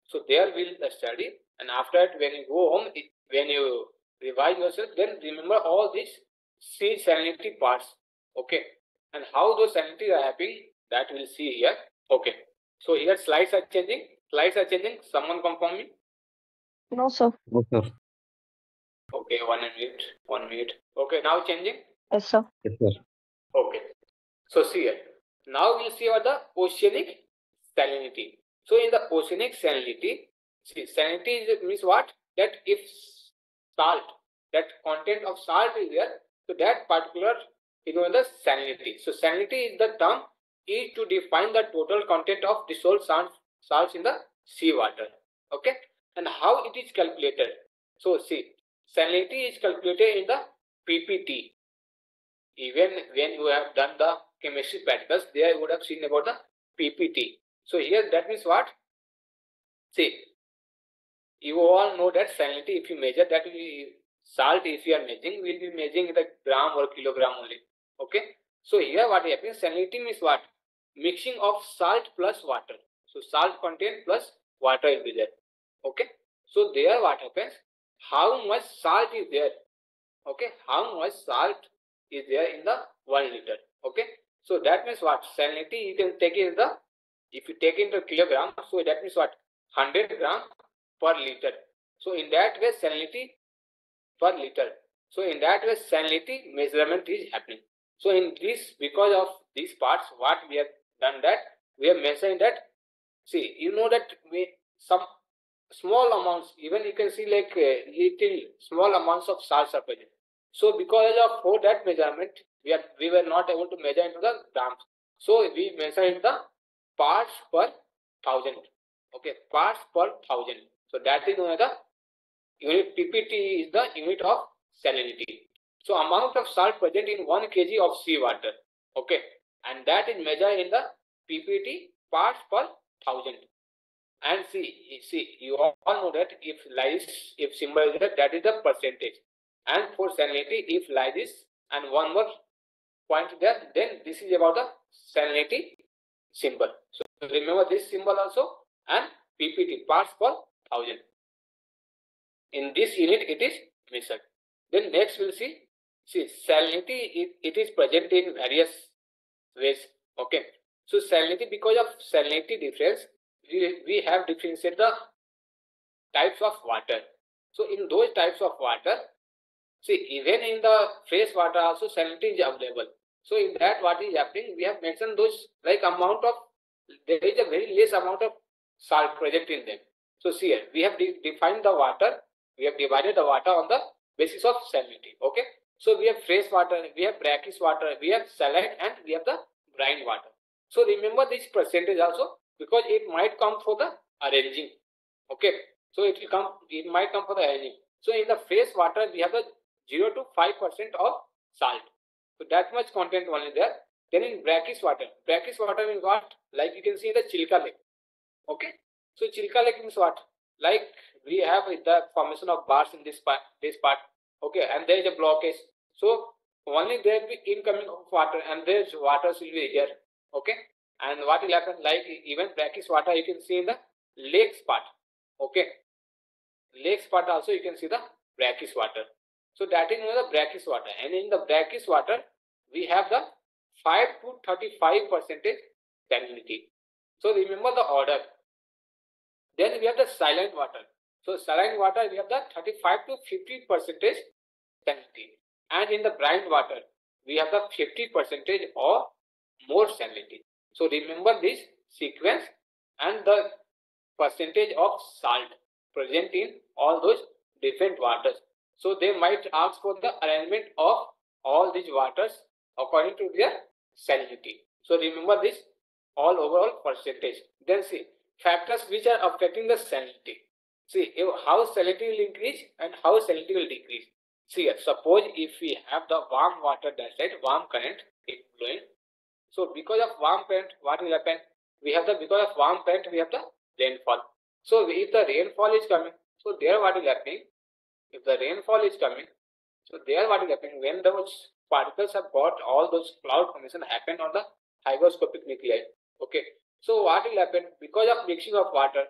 So there will the study, and after that, when you go home, it, when you revise yourself, then remember all these sea salinity parts. Okay. And how those salinity are happening, that we'll see here. Okay. So here slides are changing. Slides are changing. Someone confirm me?
No, sir.
No, sir.
Okay, one minute. One minute. Okay, now changing?
Yes, sir.
Yes, sir.
Okay. So see here. Now we'll see about the oceanic salinity. So in the oceanic salinity, see salinity means what? That if salt, that content of salt is there, so that particular is known as salinity. So salinity is the term used to define the total content of dissolved salt, salts in the seawater. Okay, and how it is calculated? So see, salinity is calculated in the PPT. Even when you have done the chemistry practicals, there you would have seen about the PPT. So here that means what? See, you all know that salinity if you measure that we salt if you are measuring we will be measuring the gram or kilogram only. Okay? So here what happens? Salinity means what? Mixing of salt plus water. So salt content plus water will be there. Okay? So there what happens? How much salt is there? Okay? How much salt is there in the one liter? Okay? So that means what? Salinity you can take in the if you take into kilogram so that means what 100 gram per liter. So in that way salinity per liter. So in that way salinity measurement is happening. So in this because of these parts what we have done that we have mentioned that see you know that we some small amounts, even you can see like uh, little small amounts of are present. So because of for that measurement, we are we were not able to measure into the grams. So we measure in the parts per thousand. Okay, parts per thousand. So that is known as the unit PPT is the unit of salinity. So amount of salt present in one kg of seawater. Okay, and that is measured in the PPT parts per thousand. And see, see, you all know that if lies, if symbol is there, that is the percentage. And for salinity, if this and one more point there, then this is about the salinity symbol. So remember this symbol also and PPT parts per thousand. In this unit, it is measured. Then next we'll see, see salinity, it, it is present in various ways. Okay. So salinity, because of salinity difference, we, we have differentiated the types of water. So in those types of water, see even in the fresh water also salinity is available. So in that what is happening, we have mentioned those like amount of, there is a very less amount of salt present in them. So see here, we have de defined the water, we have divided the water on the basis of salinity. Okay. So we have fresh water, we have brackish water, we have saline and we have the brine water. So remember this percentage also because it might come for the arranging. Okay. So it will come, it might come for the arranging. So in the fresh water, we have the 0 to 5% of salt. So that much content one only there. Then in brackish water, brackish water means what? Like you can see the Chilka lake. Okay. So Chilka lake means what? Like we have the formation of bars in this part, this part. Okay. And there is a blockage. So only there will be incoming of water and there's water will be here. Okay. And what will happen like even brackish water you can see in the lakes part. Okay. Lakes part also you can see the brackish water. So that is the brackish water. And in the brackish water, we have the 5 to 35 percentage salinity. So remember the order. Then we have the saline water. So saline water, we have the 35 to 50 percentage salinity. And in the brine water, we have the 50 percentage or more salinity. So remember this sequence and the percentage of salt present in all those different waters. So they might ask for the arrangement of all these waters according to their salinity. So remember this all overall percentage. Then see factors which are affecting the salinity. See how salinity will increase and how salinity will decrease. See suppose if we have the warm water side, warm current is flowing. So because of warm current, what will happen? We have the because of warm current, we have the rainfall. So if the rainfall is coming, so there what is happening? If the rainfall is coming, so there what is happening when those particles have got all those cloud formation happened on the hygroscopic nuclei. Okay, so what will happen because of mixing of water,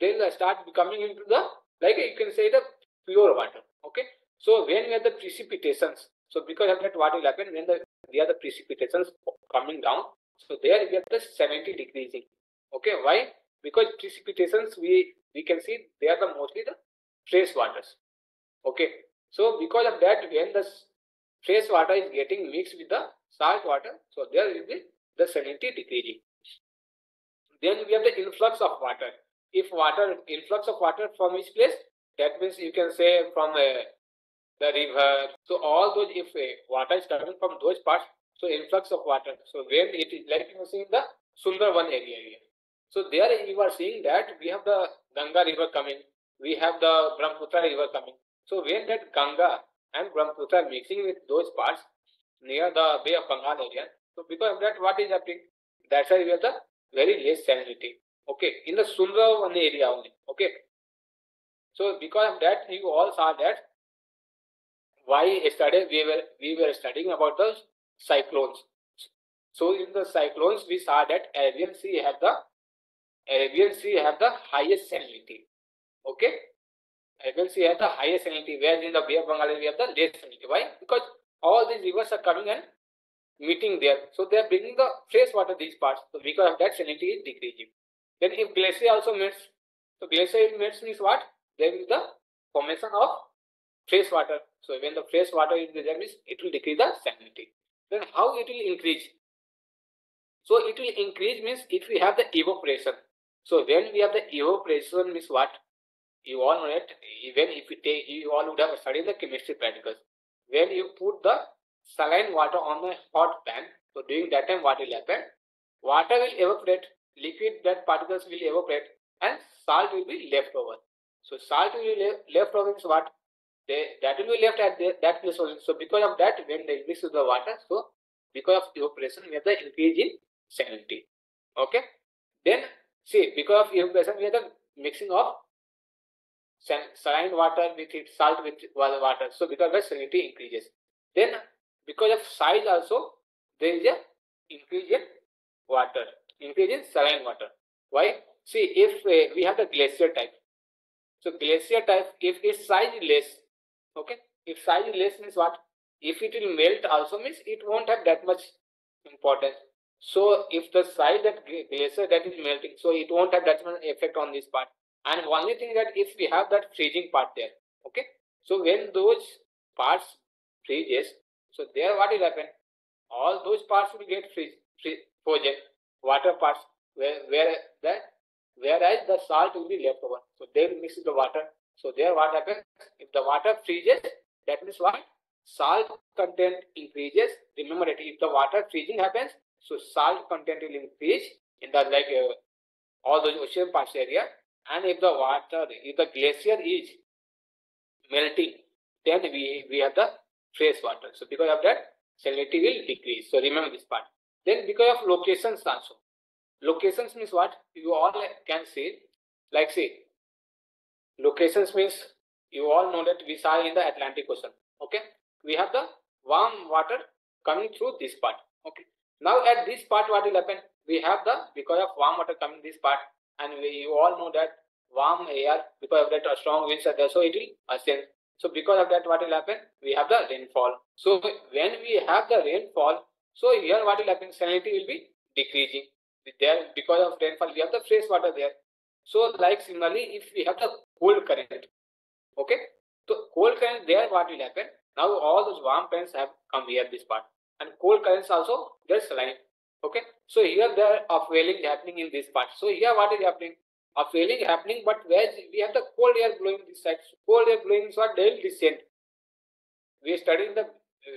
they'll start becoming into the like you can say the pure water. Okay, so when we have the precipitations, so because of that, what will happen when the we have the precipitations coming down, so there we have the salinity decreasing. Okay, why? Because precipitations we we can see they are the mostly the trace waters. Okay. So because of that, when the fresh water is getting mixed with the salt water, so there will be the salinity decreasing. Then we have the influx of water. If water influx of water from which place? That means you can say from uh, the river. So all those if uh, water is coming from those parts, so influx of water. So when it is like you see in the Sundarban area here. So there you are seeing that we have the Ganga river coming, we have the Brahmaputra river coming. So when that Ganga and Brahmaputra are mixing with those parts near the Bay of Bengal area, so because of that, what is happening? That's why we have the very less salinity. Okay, in the Sundarban area only. Okay. So because of that, you all saw that why yesterday we were we were studying about the cyclones. So in the cyclones, we saw that Arabian Sea have the Arabian Sea have the highest salinity. Okay, Arabian Sea has the highest salinity, whereas in the Bay of Bengal we have the less salinity. Why? Because all these rivers are coming and meeting there. So they are bringing the fresh water these parts. So because of that salinity is decreasing. Then if glacier also melts, so glacier melts means what? There is the formation of fresh water. So when the fresh water is there means it will decrease the salinity. Then how it will increase? So it will increase means if we have the evaporation. So when we have the evaporation means what? You all know it. Even if you take, you all would have studied the chemistry practicals. When you put the saline water on a hot pan, so during that time what will happen? Water will evaporate, liquid that particles will evaporate and salt will be left over. So salt will be left over means what? They, that will be left at the, that place only. So because of that, when they mix with the water, so because of evaporation, we have the increase in salinity. Okay. Then see because of evaporation, we have the mixing of saline water with it, salt with water. So because of salinity increases. Then because of size also, there is a increase in water, increase in saline water. Why? See, if uh, we have the glacier type, so glacier type, if its size is less, okay, if size is less means what? If it will melt also means it won't have that much importance. So if the size that glacier that is melting, so it won't have that much effect on this part. And only thing that if we have that freezing part there, okay. So when those parts freezes, so there what will happen? All those parts will get freeze, freeze frozen, water parts, where where the whereas the salt will be left over. So they will mix the water. So there what happens? If the water freezes, that means what? Salt content increases. Remember that if the water freezing happens, so salt content will increase in the like uh, all those ocean parts area. And if the water, if the glacier is melting, then we, we have the fresh water. So because of that, salinity will decrease. So remember this part. Then because of locations also. Locations means what? You all can see. Like say, locations means you all know that we saw in the Atlantic Ocean. Okay. We have the warm water coming through this part. Okay. Now at this part, what will happen? We have the, because of warm water coming this part, and we, you all know that warm air, because of that strong winds are there, so it will ascend. So because of that, what will happen? We have the rainfall. So when we have the rainfall, so here what will happen? Salinity will be decreasing. There, because of rainfall, we have the fresh water there. So like similarly, if we have the cold current, okay? So cold current there, what will happen? Now all those warm currents have come here this part, and cold currents also there's saline. Okay, so here there are upwelling happening in this part. So here what is happening? A Upwelling happening, but where we have the cold air blowing this side. So cold air blowing is what they will descend. We are studying the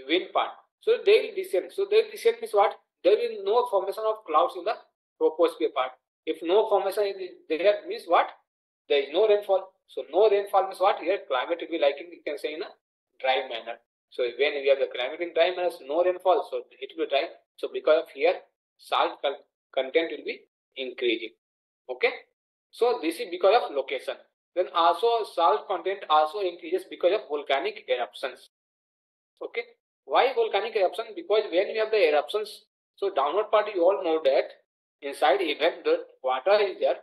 wind part. So they will descend. So they will descend means what? There will be no formation of clouds in the troposphere part. If no formation is there means what? There is no rainfall. So no rainfall means what? Here climate will be like you can say in a dry manner. So when we have the climate in dry manner, no rainfall, so it will dry. So because of here, salt content will be increasing. Okay. So this is because of location. Then also salt content also increases because of volcanic eruptions. Okay. Why volcanic eruption? Because when we have the eruptions, so downward part you all know that inside even the water is there,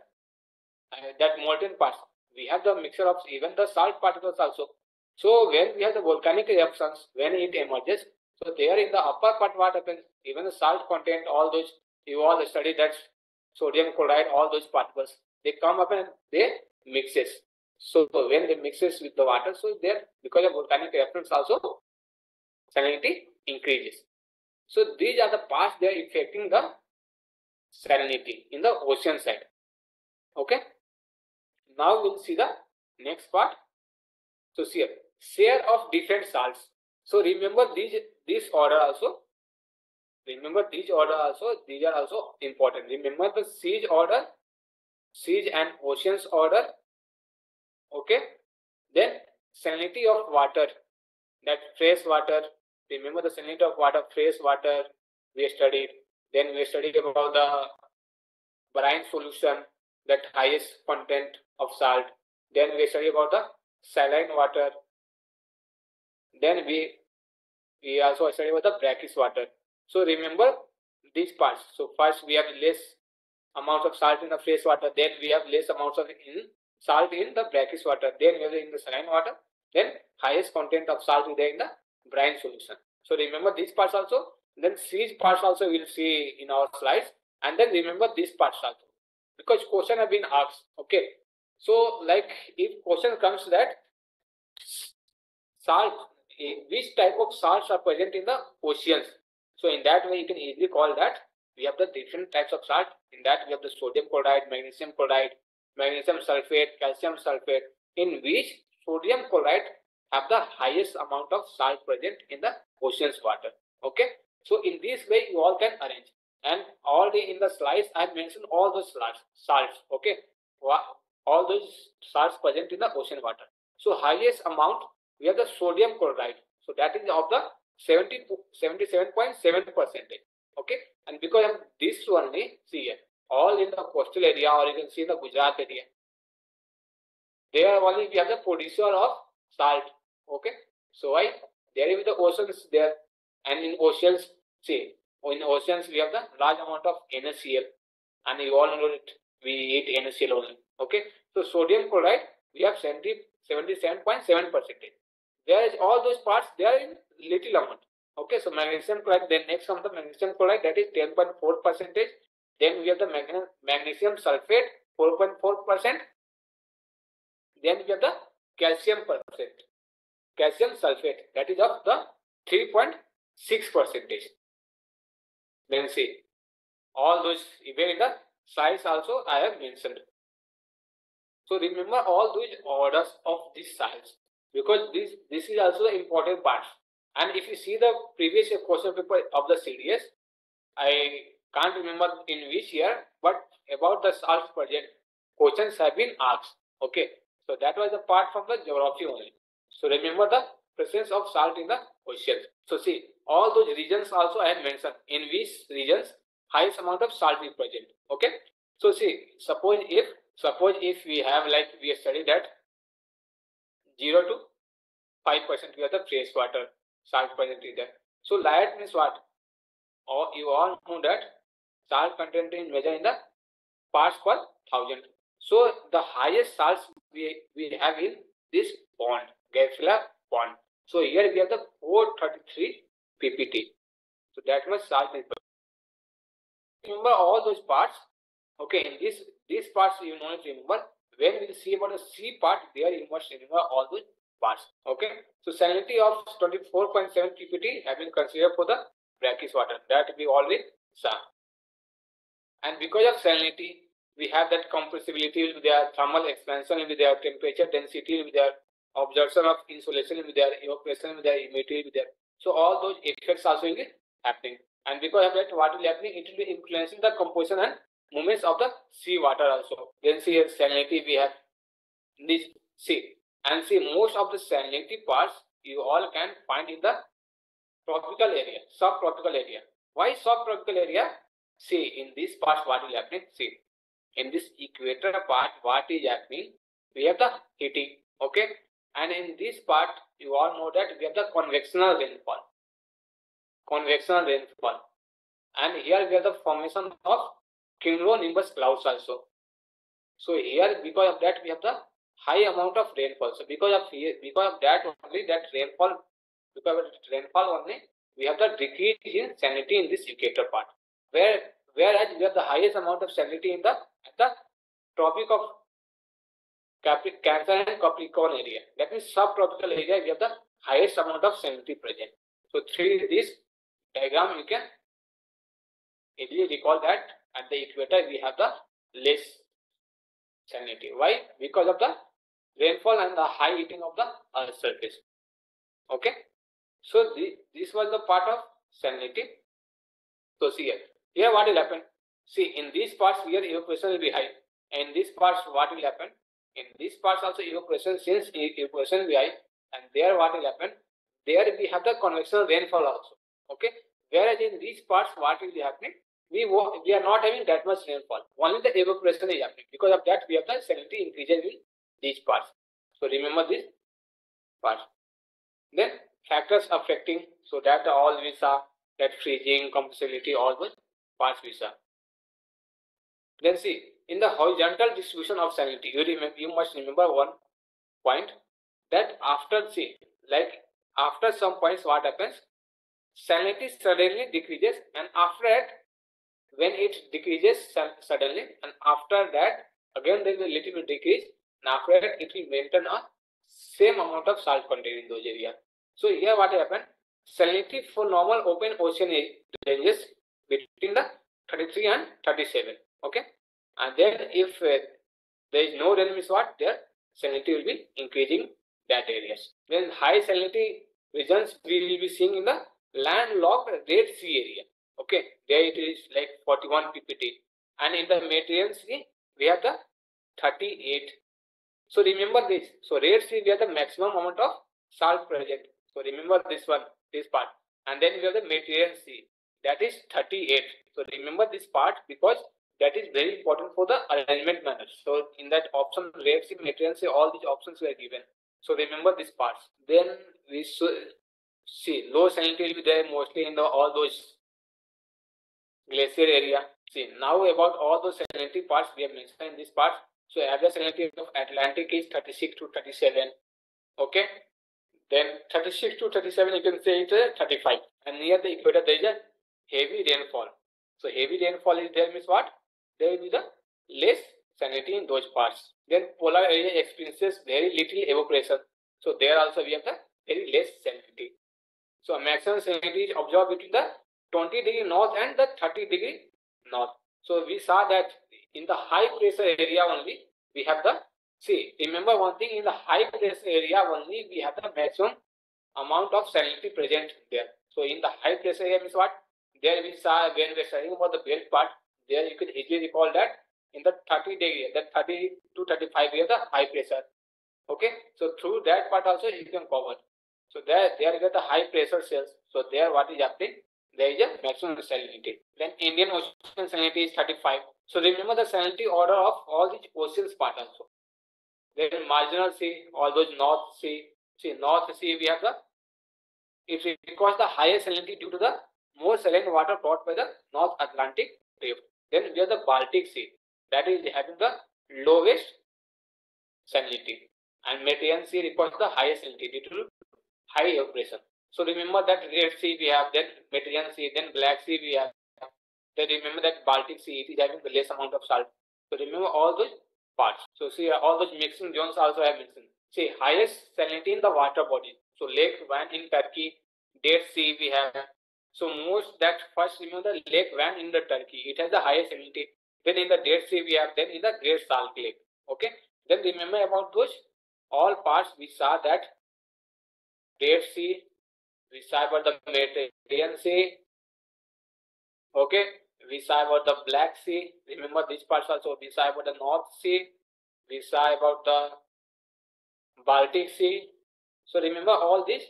that molten parts. We have the mixture of even the salt particles also. So when we have the volcanic eruptions, when it emerges, so there in the upper part what happens, even the salt content, all those, you all study that sodium chloride, all those particles, they come up and they mixes. So when they mixes with the water, so there because of volcanic eruptions also salinity increases. So these are the parts they are affecting the salinity in the ocean side. Okay. Now we'll see the next part. So here, share of different salts. So remember these this order also. Remember these order also. These are also important. Remember the siege order, siege and oceans order. Okay. Then salinity of water. That fresh water. Remember the salinity of water, fresh water. We studied. Then we studied about the brine solution, that highest content of salt. Then we studied about the saline water. Then we we also study about the brackish water. So remember these parts. So first we have less amounts of salt in the fresh water. Then we have less amounts of in salt in the brackish water. Then we have in the saline water. Then highest content of salt is there in the brine solution. So remember these parts also. Then these parts also we'll see in our slides. And then remember these parts also. Because question have been asked. Okay. So like if question comes that salt, which type of salts are present in the oceans? So in that way you can easily call that we have the different types of salt. In that, we have the sodium chloride, magnesium chloride, magnesium sulfate, calcium sulfate, in which sodium chloride have the highest amount of salt present in the ocean's water. Okay. So in this way, you all can arrange. And already in the slides, I mentioned all those salts. salts okay. All those salts present in the ocean water. So highest amount, we have the sodium chloride. So that is of the 70 77.7 percentage. Okay. And because of this only, see all in the coastal area or you can see in the Gujarat area, there only we have the producer of salt. Okay. So why? There is the oceans there and in oceans, see, in oceans we have the large amount of NaCl and you all know it, we eat NaCl only. Okay. So sodium chloride, we have 70, 77.7 percentage. There is all those parts, they are in little amount. Okay, so magnesium chloride, then next comes the magnesium chloride, that is 10.4 percentage. Then we have the magnesium sulfate, 4.4 percent. Then we have the calcium percent, calcium sulfate, that is of the 3.6 percentage. Then see, all those, even in the size also I have mentioned. So remember all those orders of these size because this this is also the important part. And if you see the previous question paper of the CDS, I can't remember in which year, but about the salt project, questions have been asked. Okay, so that was a part from the geography only. So remember the presence of salt in the ocean. So see, all those regions also I have mentioned in which regions highest amount of salt is present. Okay, so see, suppose if suppose if we have like we have studied that 0 to 5 percent we have the fresh water salt present there. So light means what? Or you all know that salt content is measured in the parts per thousand. So the highest salts we, we have in this pond, Geifler pond. So here we have the 433 ppt. So that much salt is remember all those parts. Okay, in this these parts you know to remember. When we see about the C part, there you must remember all those parts. Okay, so salinity of 24.7 ppt have been considered for the brackish water that we already saw. And because of salinity, we have that compressibility with their thermal expansion with their temperature density with their absorption of insolation with their evaporation with their humidity with their so all those effects also will be happening. And because of that, what will be happening? It will be influencing the composition and movements of the sea water also. Then see here salinity we have this sea and see most of the salinity parts you all can find in the tropical area, subtropical area. Why subtropical area? See in this part what is happening? See in this equator part what is happening? We have the heating, okay? And in this part you all know that we have the convectional rainfall. Convectional rainfall. And here we have the formation of cumulonimbus clouds also. So here because of that we have the high amount of rainfall. So because of because of that only that rainfall because of rainfall only we have the decrease in salinity in this equator part. Where whereas we have the highest amount of salinity in the at the tropic of Cancer and Capricorn area. That means subtropical area we have the highest amount of salinity present. So through this diagram you can easily recall that at the equator we have the less salinity. Why? Because of the rainfall and the high heating of the earth surface. Okay. So the, this was the part of salinity. So see here. Here what will happen? See in these parts here evaporation will be high. And in these parts what will happen? In these parts also evaporation since evaporation will be high. And there what will happen? There we have the convectional rainfall also. Okay. Whereas in these parts what will be happening? We, we are not having that much rainfall. Only the evaporation is happening. Because of that we have the salinity increases in these parts. So remember this part. Then factors affecting so that all we saw that freezing, compressibility, all those parts we saw. Then see in the horizontal distribution of salinity, you remember you must remember one point that after see like after some points what happens salinity suddenly decreases and after that when it decreases suddenly and after that again there is a little bit decrease and after that it will maintain a same amount of salt content in those areas. So here what happened? Salinity for normal open ocean ranges between the 33 and 37. Okay. And then if uh, there is no rain means what? Their salinity will be increasing that areas. Then high salinity regions we will be seeing in the landlocked Red Sea area. Okay. There it is like 41 ppt. And in the Mediterranean Sea, we have the 38. So remember this. So Red Sea, we have the maximum amount of salt present. So remember this one, this part. And then we have the Mediterranean Sea. That is 38. So remember this part because that is very important for the arrangement manner. So in that option, Red Sea, Mediterranean Sea, all these options were given. So remember these parts. Then we should see low salinity will be there mostly in the all those glacier area. See now about all those salinity parts we have mentioned in this part. So average salinity of Atlantic is 36 to 37. Okay. Then 36 to 37 you can say it's uh, 35. And near the equator there is a heavy rainfall. So heavy rainfall is there means what? There will be the less salinity in those parts. Then polar area experiences very little evaporation. So there also we have the very less salinity. So maximum salinity is observed between the 20 degree north and the 30 degree north. So we saw that in the high pressure area only we have the see remember one thing in the high pressure area only we have the maximum amount of salinity present there. So in the high pressure area means what? There we saw when we are studying about the belt part, there you can easily recall that in the 30 degree, that 30 to 35 we have the high pressure. Okay, so through that part also you can cover. So there, there get the high pressure cells. So there what is happening? There is a maximum salinity. Then Indian Ocean salinity is 35. So remember the salinity order of all these oceans part also. Then marginal sea, all those North Sea. See, North Sea we have the it requires the highest salinity due to the more saline water brought by the North Atlantic Drift. Then we have the Baltic Sea that is having the lowest salinity and Mediterranean Sea requires the highest salinity due to high evaporation. So remember that Red Sea we have, then Mediterranean Sea, then Black Sea we have. Then remember that Baltic Sea it is having the less amount of salt. So remember all those parts. So see all those mixing zones also have mentioned. See highest salinity in the water body. So Lake Van in Turkey, Dead Sea we have. So most that first remember the Lake Van in the Turkey. It has the highest salinity. Then in the Dead Sea we have. Then in the Great Salt Lake. Okay. Then remember about those all parts we saw that Dead Sea, we saw about the Mediterranean Sea. Okay, we about the Black Sea. Remember these parts also. We saw about the North Sea. We saw about the Baltic Sea. So remember all these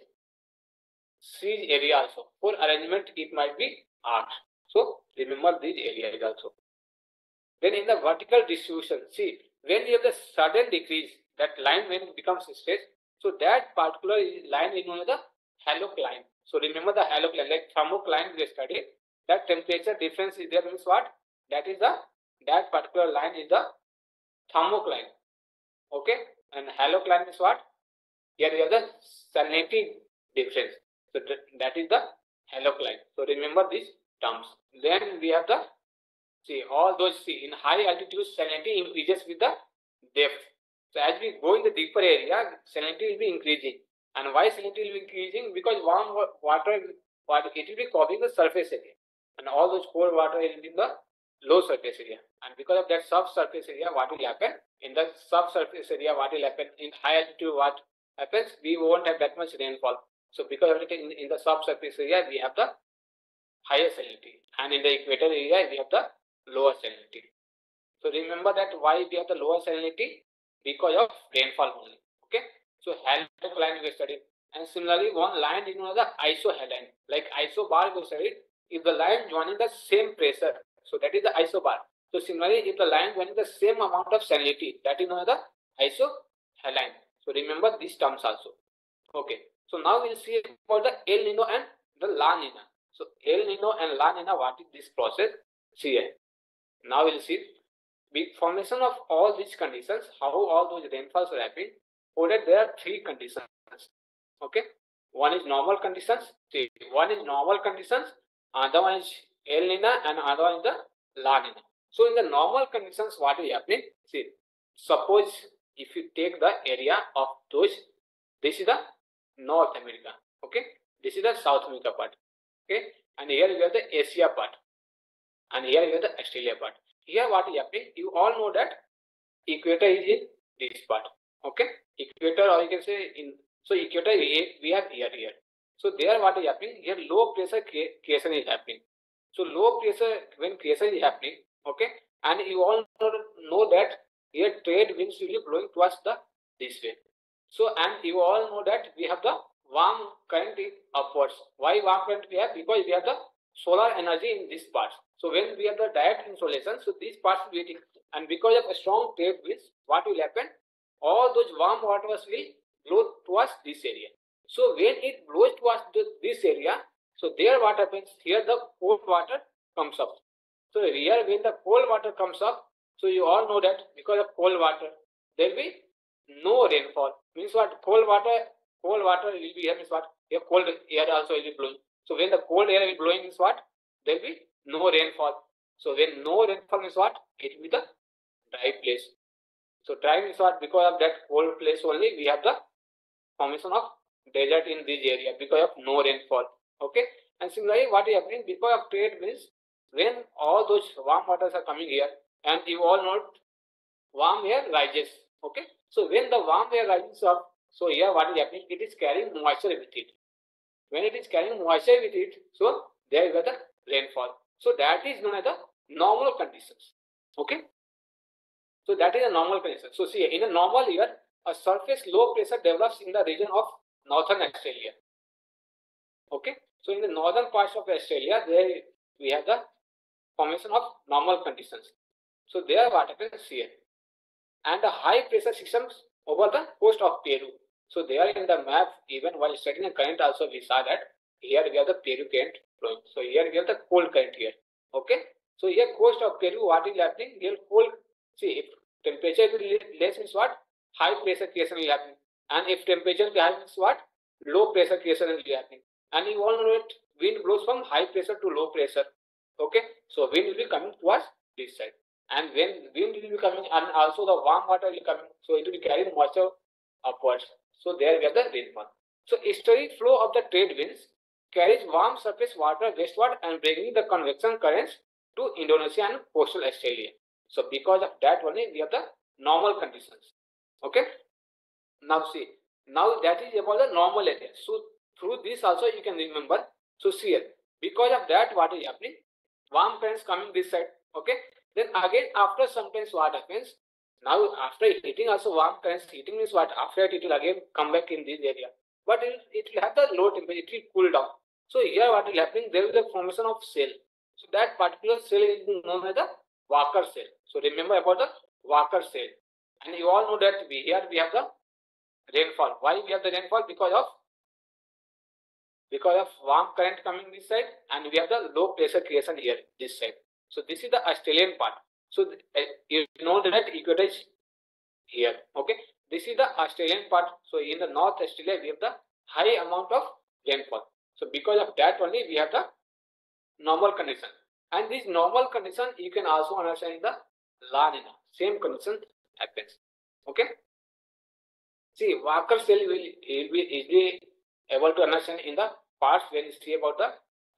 sea area also. For arrangement, it might be art. So remember these areas also. Then in the vertical distribution, see when you have the sudden decrease, that line when it becomes straight, so that particular line is known as the halocline. So remember the halocline, like thermocline we studied. That temperature difference is there means what? That is the that particular line is the thermocline. Okay, and halocline is what? Here we have the salinity difference. So that, that is the halocline. So remember these terms. Then we have the see all those see in high altitude salinity increases with the depth. So as we go in the deeper area, salinity will be increasing. And why salinity will be increasing? Because warm water, water it will be covering the surface area. And all those cold water is in the low surface area. And because of that subsurface area, what will happen? In the subsurface area, what will happen? In high altitude, what happens? We won't have that much rainfall. So because of it, in, in the subsurface area, we have the higher salinity. And in the equator area, we have the lower salinity. So remember that why we have the lower salinity? Because of rainfall only. Okay. So halocline we studied. And similarly, one line is known as the isohaline. Like isobar we studied. If the line joining the same pressure, so that is the isobar. So similarly, if the line joining the same amount of salinity, that is known as the isohaline. So remember these terms also. Okay. So now we'll see about the El Nino and the La Nina. So El Nino and La Nina, what is this process? See here. Now we'll see with formation of all these conditions, how all those rainfalls are happening. That, there are three conditions. Okay, one is normal conditions. See, one is normal conditions. Other one is El Nina and other one is the La Nina. So in the normal conditions, what is happening? See, suppose if you take the area of those, this is the North America. Okay, this is the South America part. Okay, and here we have the Asia part. and here you have the Australia part. Here what is happening? You all know that equator is in this part. Okay, equator or you can say in so equator we have here here. So there what is happening? Here low pressure creation is happening. So low pressure when creation is happening, okay, and you all know, know that here trade winds will be blowing towards the this way. So and you all know that we have the warm current upwards. Why warm current we have? Because we have the solar energy in this part. So when we have the direct insolation, so these parts will be and because of a strong trade winds, what will happen? All those warm waters will blow towards this area. So when it blows towards this area, so there what happens? Here the cold water comes up. So here when the cold water comes up, so you all know that because of cold water, there will be no rainfall. Means what? Cold water, cold water will be here means what? Here cold air also will be blowing. So when the cold air is blowing means what? There will be no rainfall. So when no rainfall means what? It will be the dry place. So dry is what? Because of that cold place only we have the formation of desert in this area because of no rainfall. Okay. And similarly, what is happening because of trade means when all those warm waters are coming here, and you all know warm air rises. Okay. So when the warm air rises up, so here what is happening? It is carrying moisture with it. When it is carrying moisture with it, so there is the rainfall. So that is known as the normal conditions. Okay. So that is a normal condition. So see, in a normal year, a surface low pressure develops in the region of northern Australia. Okay. So in the northern parts of Australia, there we have the formation of normal conditions. So there what happens here. And the high pressure systems over the coast of Peru. So there in the map, even while studying the current also we saw that here we have the Peru current flowing. So here we have the cold current here. Okay. So here coast of Peru, what is happening? Here cold, see if temperature will less means what? High pressure creation will happen. And if temperature will high means what? Low pressure creation will be happening. And you all know that wind blows from high pressure to low pressure. Okay. So wind will be coming towards this side. And when wind will be coming and also the warm water will be coming, so it will be carrying moisture upwards. So there we have the rainfall. So steady flow of the trade winds carries warm surface water westward and bringing the convection currents to Indonesia and coastal Australia. So because of that only we have the normal conditions. Okay. Now see, now that is about the normal area. So through this also you can remember. So see here, because of that what is happening? Warm currents coming this side. Okay. Then again after sometimes what happens? Now after heating also warm currents heating means what? After it, it will again come back in this area. But it, it will have the low temperature, it will cool down. So here what will happen? There is a formation of cell. So that particular cell is known as the Walker cell. So remember about the Walker cell. And you all know that we here we have the rainfall. Why we have the rainfall? Because of because of warm current coming this side and we have the low pressure creation here this side. So this is the Australian part. So uh, you know that equator is here. Okay. This is the Australian part. So in the North Australia we have the high amount of rainfall. So because of that only we have the normal condition. And this normal condition you can also understand in the La Nina. Same condition happens. Okay. See, Walker cell will, will be easily able to understand in the parts when you see about the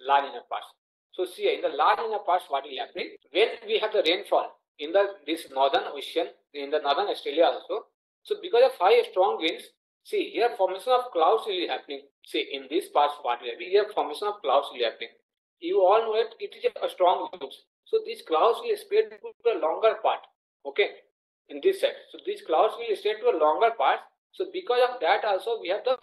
La Nina parts. So see in the La Nina parts what will happen when we have the rainfall in the this northern ocean in the northern Australia also. So because of high strong winds, see here formation of clouds will be happening. See in this parts what will be here formation of clouds will be happening. You all know it, it is a strong winds. So these clouds will spread to a longer part. Okay, in this side. So these clouds will spread to a longer part. So because of that also we have the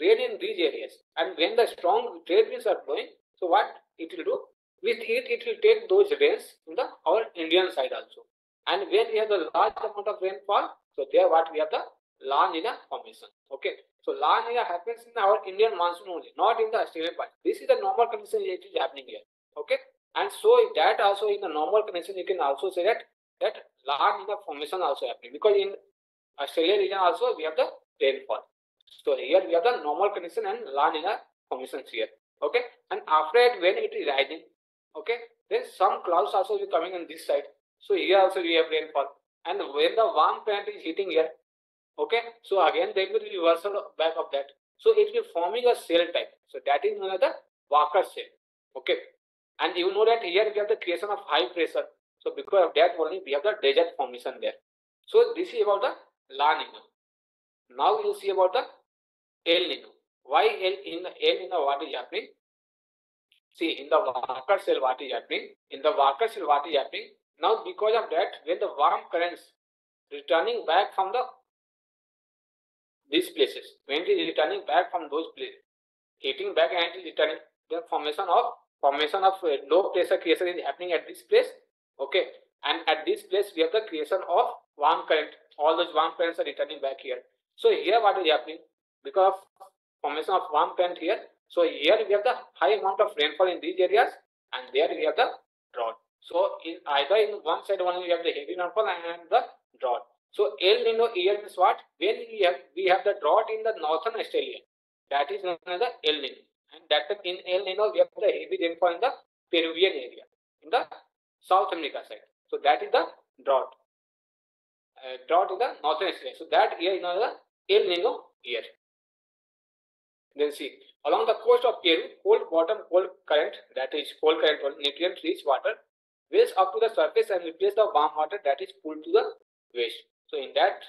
rain in these areas. And when the strong trade winds are blowing, so what it will do? With it, it will take those rains in the our Indian side also. And when we have the large amount of rainfall, so there what we have the La Nina formation. Okay. So La Nina happens in our Indian monsoon only, not in the Australian part. This is the normal condition it is happening here. Okay. And so that also in the normal condition, you can also say that that La Nina formation also happening because in Australia region also we have the rainfall. So here we have the normal condition and La Nina formations here. Okay. And after it, when it is rising, okay, then some clouds also will be coming on this side. So here also we have rainfall. And when the warm current is hitting here, okay, so again there will be reversal back of that. So it will be forming a cell type. So that is known as the Walker cell. Okay. And you know that here we have the creation of high pressure. So because of that only we have the desert formation there. So this is about the La. Now you see about the El Nino. Why El in the El Nino what is happening? See in the Walker cell what is happening? In the Walker cell what is happening? Now because of that when the warm currents returning back from the these places. When it is returning back from those places. Heating back and returning. The formation of formation of uh, low pressure creation is happening at this place. Okay. And at this place we have the creation of warm current. All those warm currents are returning back here. So here what is happening? Because of formation of warm current here so here we have the high amount of rainfall in these areas and there we have the drought. So in either in one side only we have the heavy rainfall and the drought so El Nino year is what? When we have we have the drought in the northern Australia, that is known as the El Nino. And that in El Nino we have the heavy rainfall in the Peruvian area, in the South America side. So that is the drought. Uh, drought in the northern Australia. So that year is known as the El Nino year. Then see, along the coast of Peru, cold bottom cold current, that is cold current nutrient rich water, waves up to the surface and replace the warm water that is pulled to the west. So in that,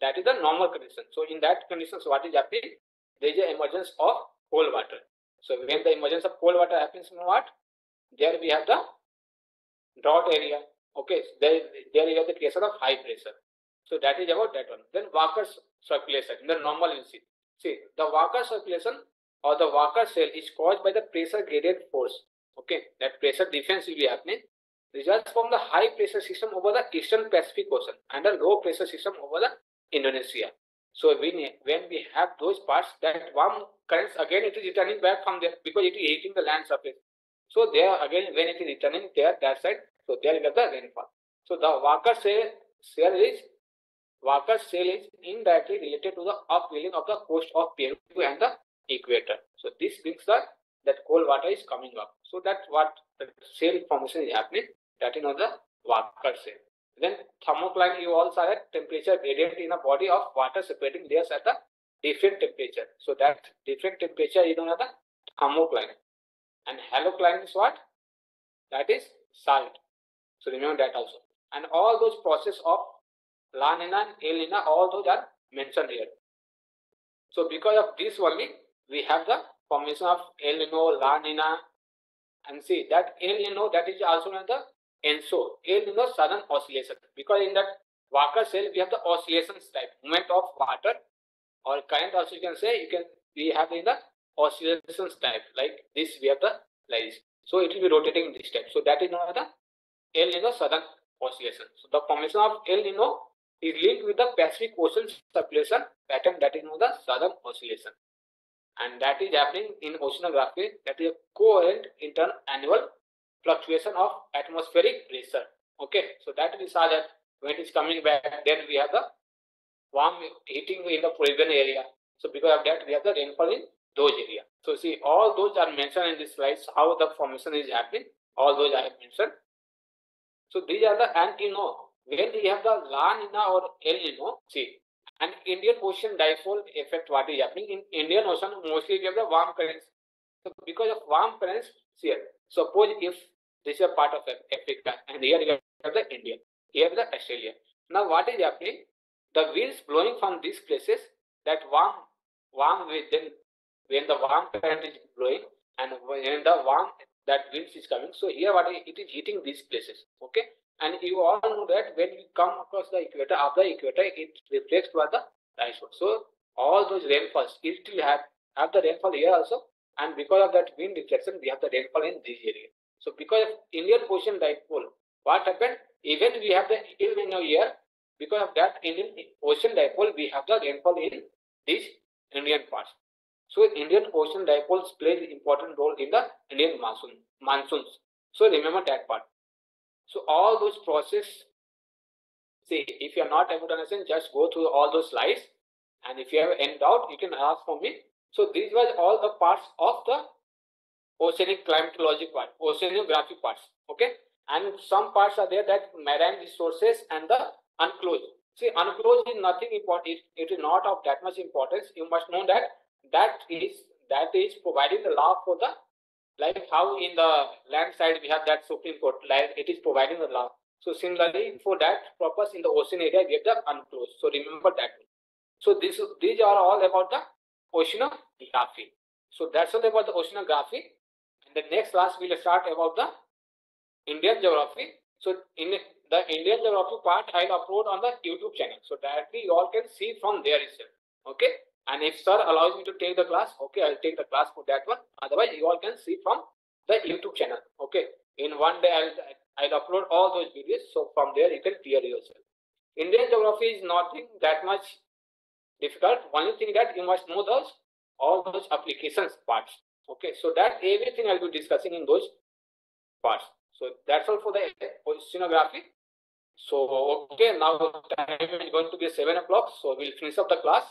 that is the normal condition. So in that conditions, what is happening? There is an emergence of cold water. So when the emergence of cold water happens, in what? There we have the drought area. Okay, so there, there you have the creation of high pressure. So that is about that one. Then Walker's circulation in the normal you see. See, the Walker circulation or the Walker cell is caused by the pressure gradient force. Okay, that pressure difference will be happening results from the high pressure system over the Eastern Pacific Ocean and a low pressure system over the Indonesia. So when, when we have those parts, that warm currents again it is returning back from there because it is heating the land surface. So there again when it is returning there that side, so there have the rainfall. So the Walker cell, cell is Walker cell is indirectly related to the upwelling of the coast of Peru and the equator. So this brings the that cold water is coming up. So that's what the cell formation is happening that is not the Walker cell. Then thermocline you also have temperature gradient in a body of water separating layers at a different temperature. So that different temperature is known as the thermocline. And halocline is what? That is salt. So remember that also. And all those process of lanina and El Nina, all those are mentioned here. So because of this only, we have the formation of El Nino, La Nina, and see that El Nino that is also the ENSO, El Nino southern oscillation. Because in that Walker cell we have the oscillations type, movement of water or current also you can say you can we have in the oscillations type like this we have the like So it will be rotating this type. So that is known as the El Nino southern oscillation. So the formation of El is linked with the Pacific Ocean circulation pattern that is known as the southern oscillation. And that is happening in oceanography that is a coherent internal annual fluctuation of atmospheric pressure. Okay, so that we saw that when it is coming back, then we have the warm heating in the Peruvian area. So because of that, we have the rainfall in those areas. So see, all those are mentioned in this slides, how the formation is happening. All those I have mentioned. So these are the, and you know, when we have the La Nina or El Nino, see, an Indian Ocean dipole effect, what is happening in Indian Ocean, mostly we have the warm currents. So because of warm currents, see here, suppose if this is a part of Africa, and here you have the India. Here the Australia. Now what is happening? The winds blowing from these places, that warm, warm then when the warm current is blowing, and when the warm that winds is coming. So here what it is heating these places. Okay, and you all know that when you come across the equator, after the equator, it reflects toward the ice So all those rainfalls, it will have have the rainfall here also, and because of that wind reflection, we have the rainfall in this area. So because of Indian Ocean dipole, what happened? Even we have the El Nino year, because of that Indian Ocean dipole, we have the rainfall in these Indian parts. So Indian Ocean dipoles play an important role in the Indian monsoon monsoons. So remember that part. So all those process, see if you are not able to understand, just go through all those slides. And if you have any doubt, you can ask for me. So these were all the parts of the oceanic climatologic part, oceanographic parts. Okay, and some parts are there that marine resources and the UNCLOS. See, UNCLOS is nothing important. It, is not of that much importance. You must know that that is that is providing the law for the like how in the land side we have that Supreme Court, like it is providing the law. So similarly, for that purpose in the ocean area, we have the UNCLOS. So remember that. So this these are all about the oceanography. So that's all about the oceanography. The next class we'll start about the Indian geography. So in the Indian geography part, I'll upload on the YouTube channel. So directly you all can see from there itself. Okay. And if sir allows me to take the class, okay, I'll take the class for that one. Otherwise, you all can see from the YouTube channel. Okay. In one day, I'll I'll upload all those videos. So from there, you can clear yourself. Indian geography is nothing that much difficult. One thing that you must know those all those applications parts. Okay. So that everything I'll be discussing in those parts. So that's all for the oceanography. So okay, now time is going to be seven o'clock. So we'll finish up the class.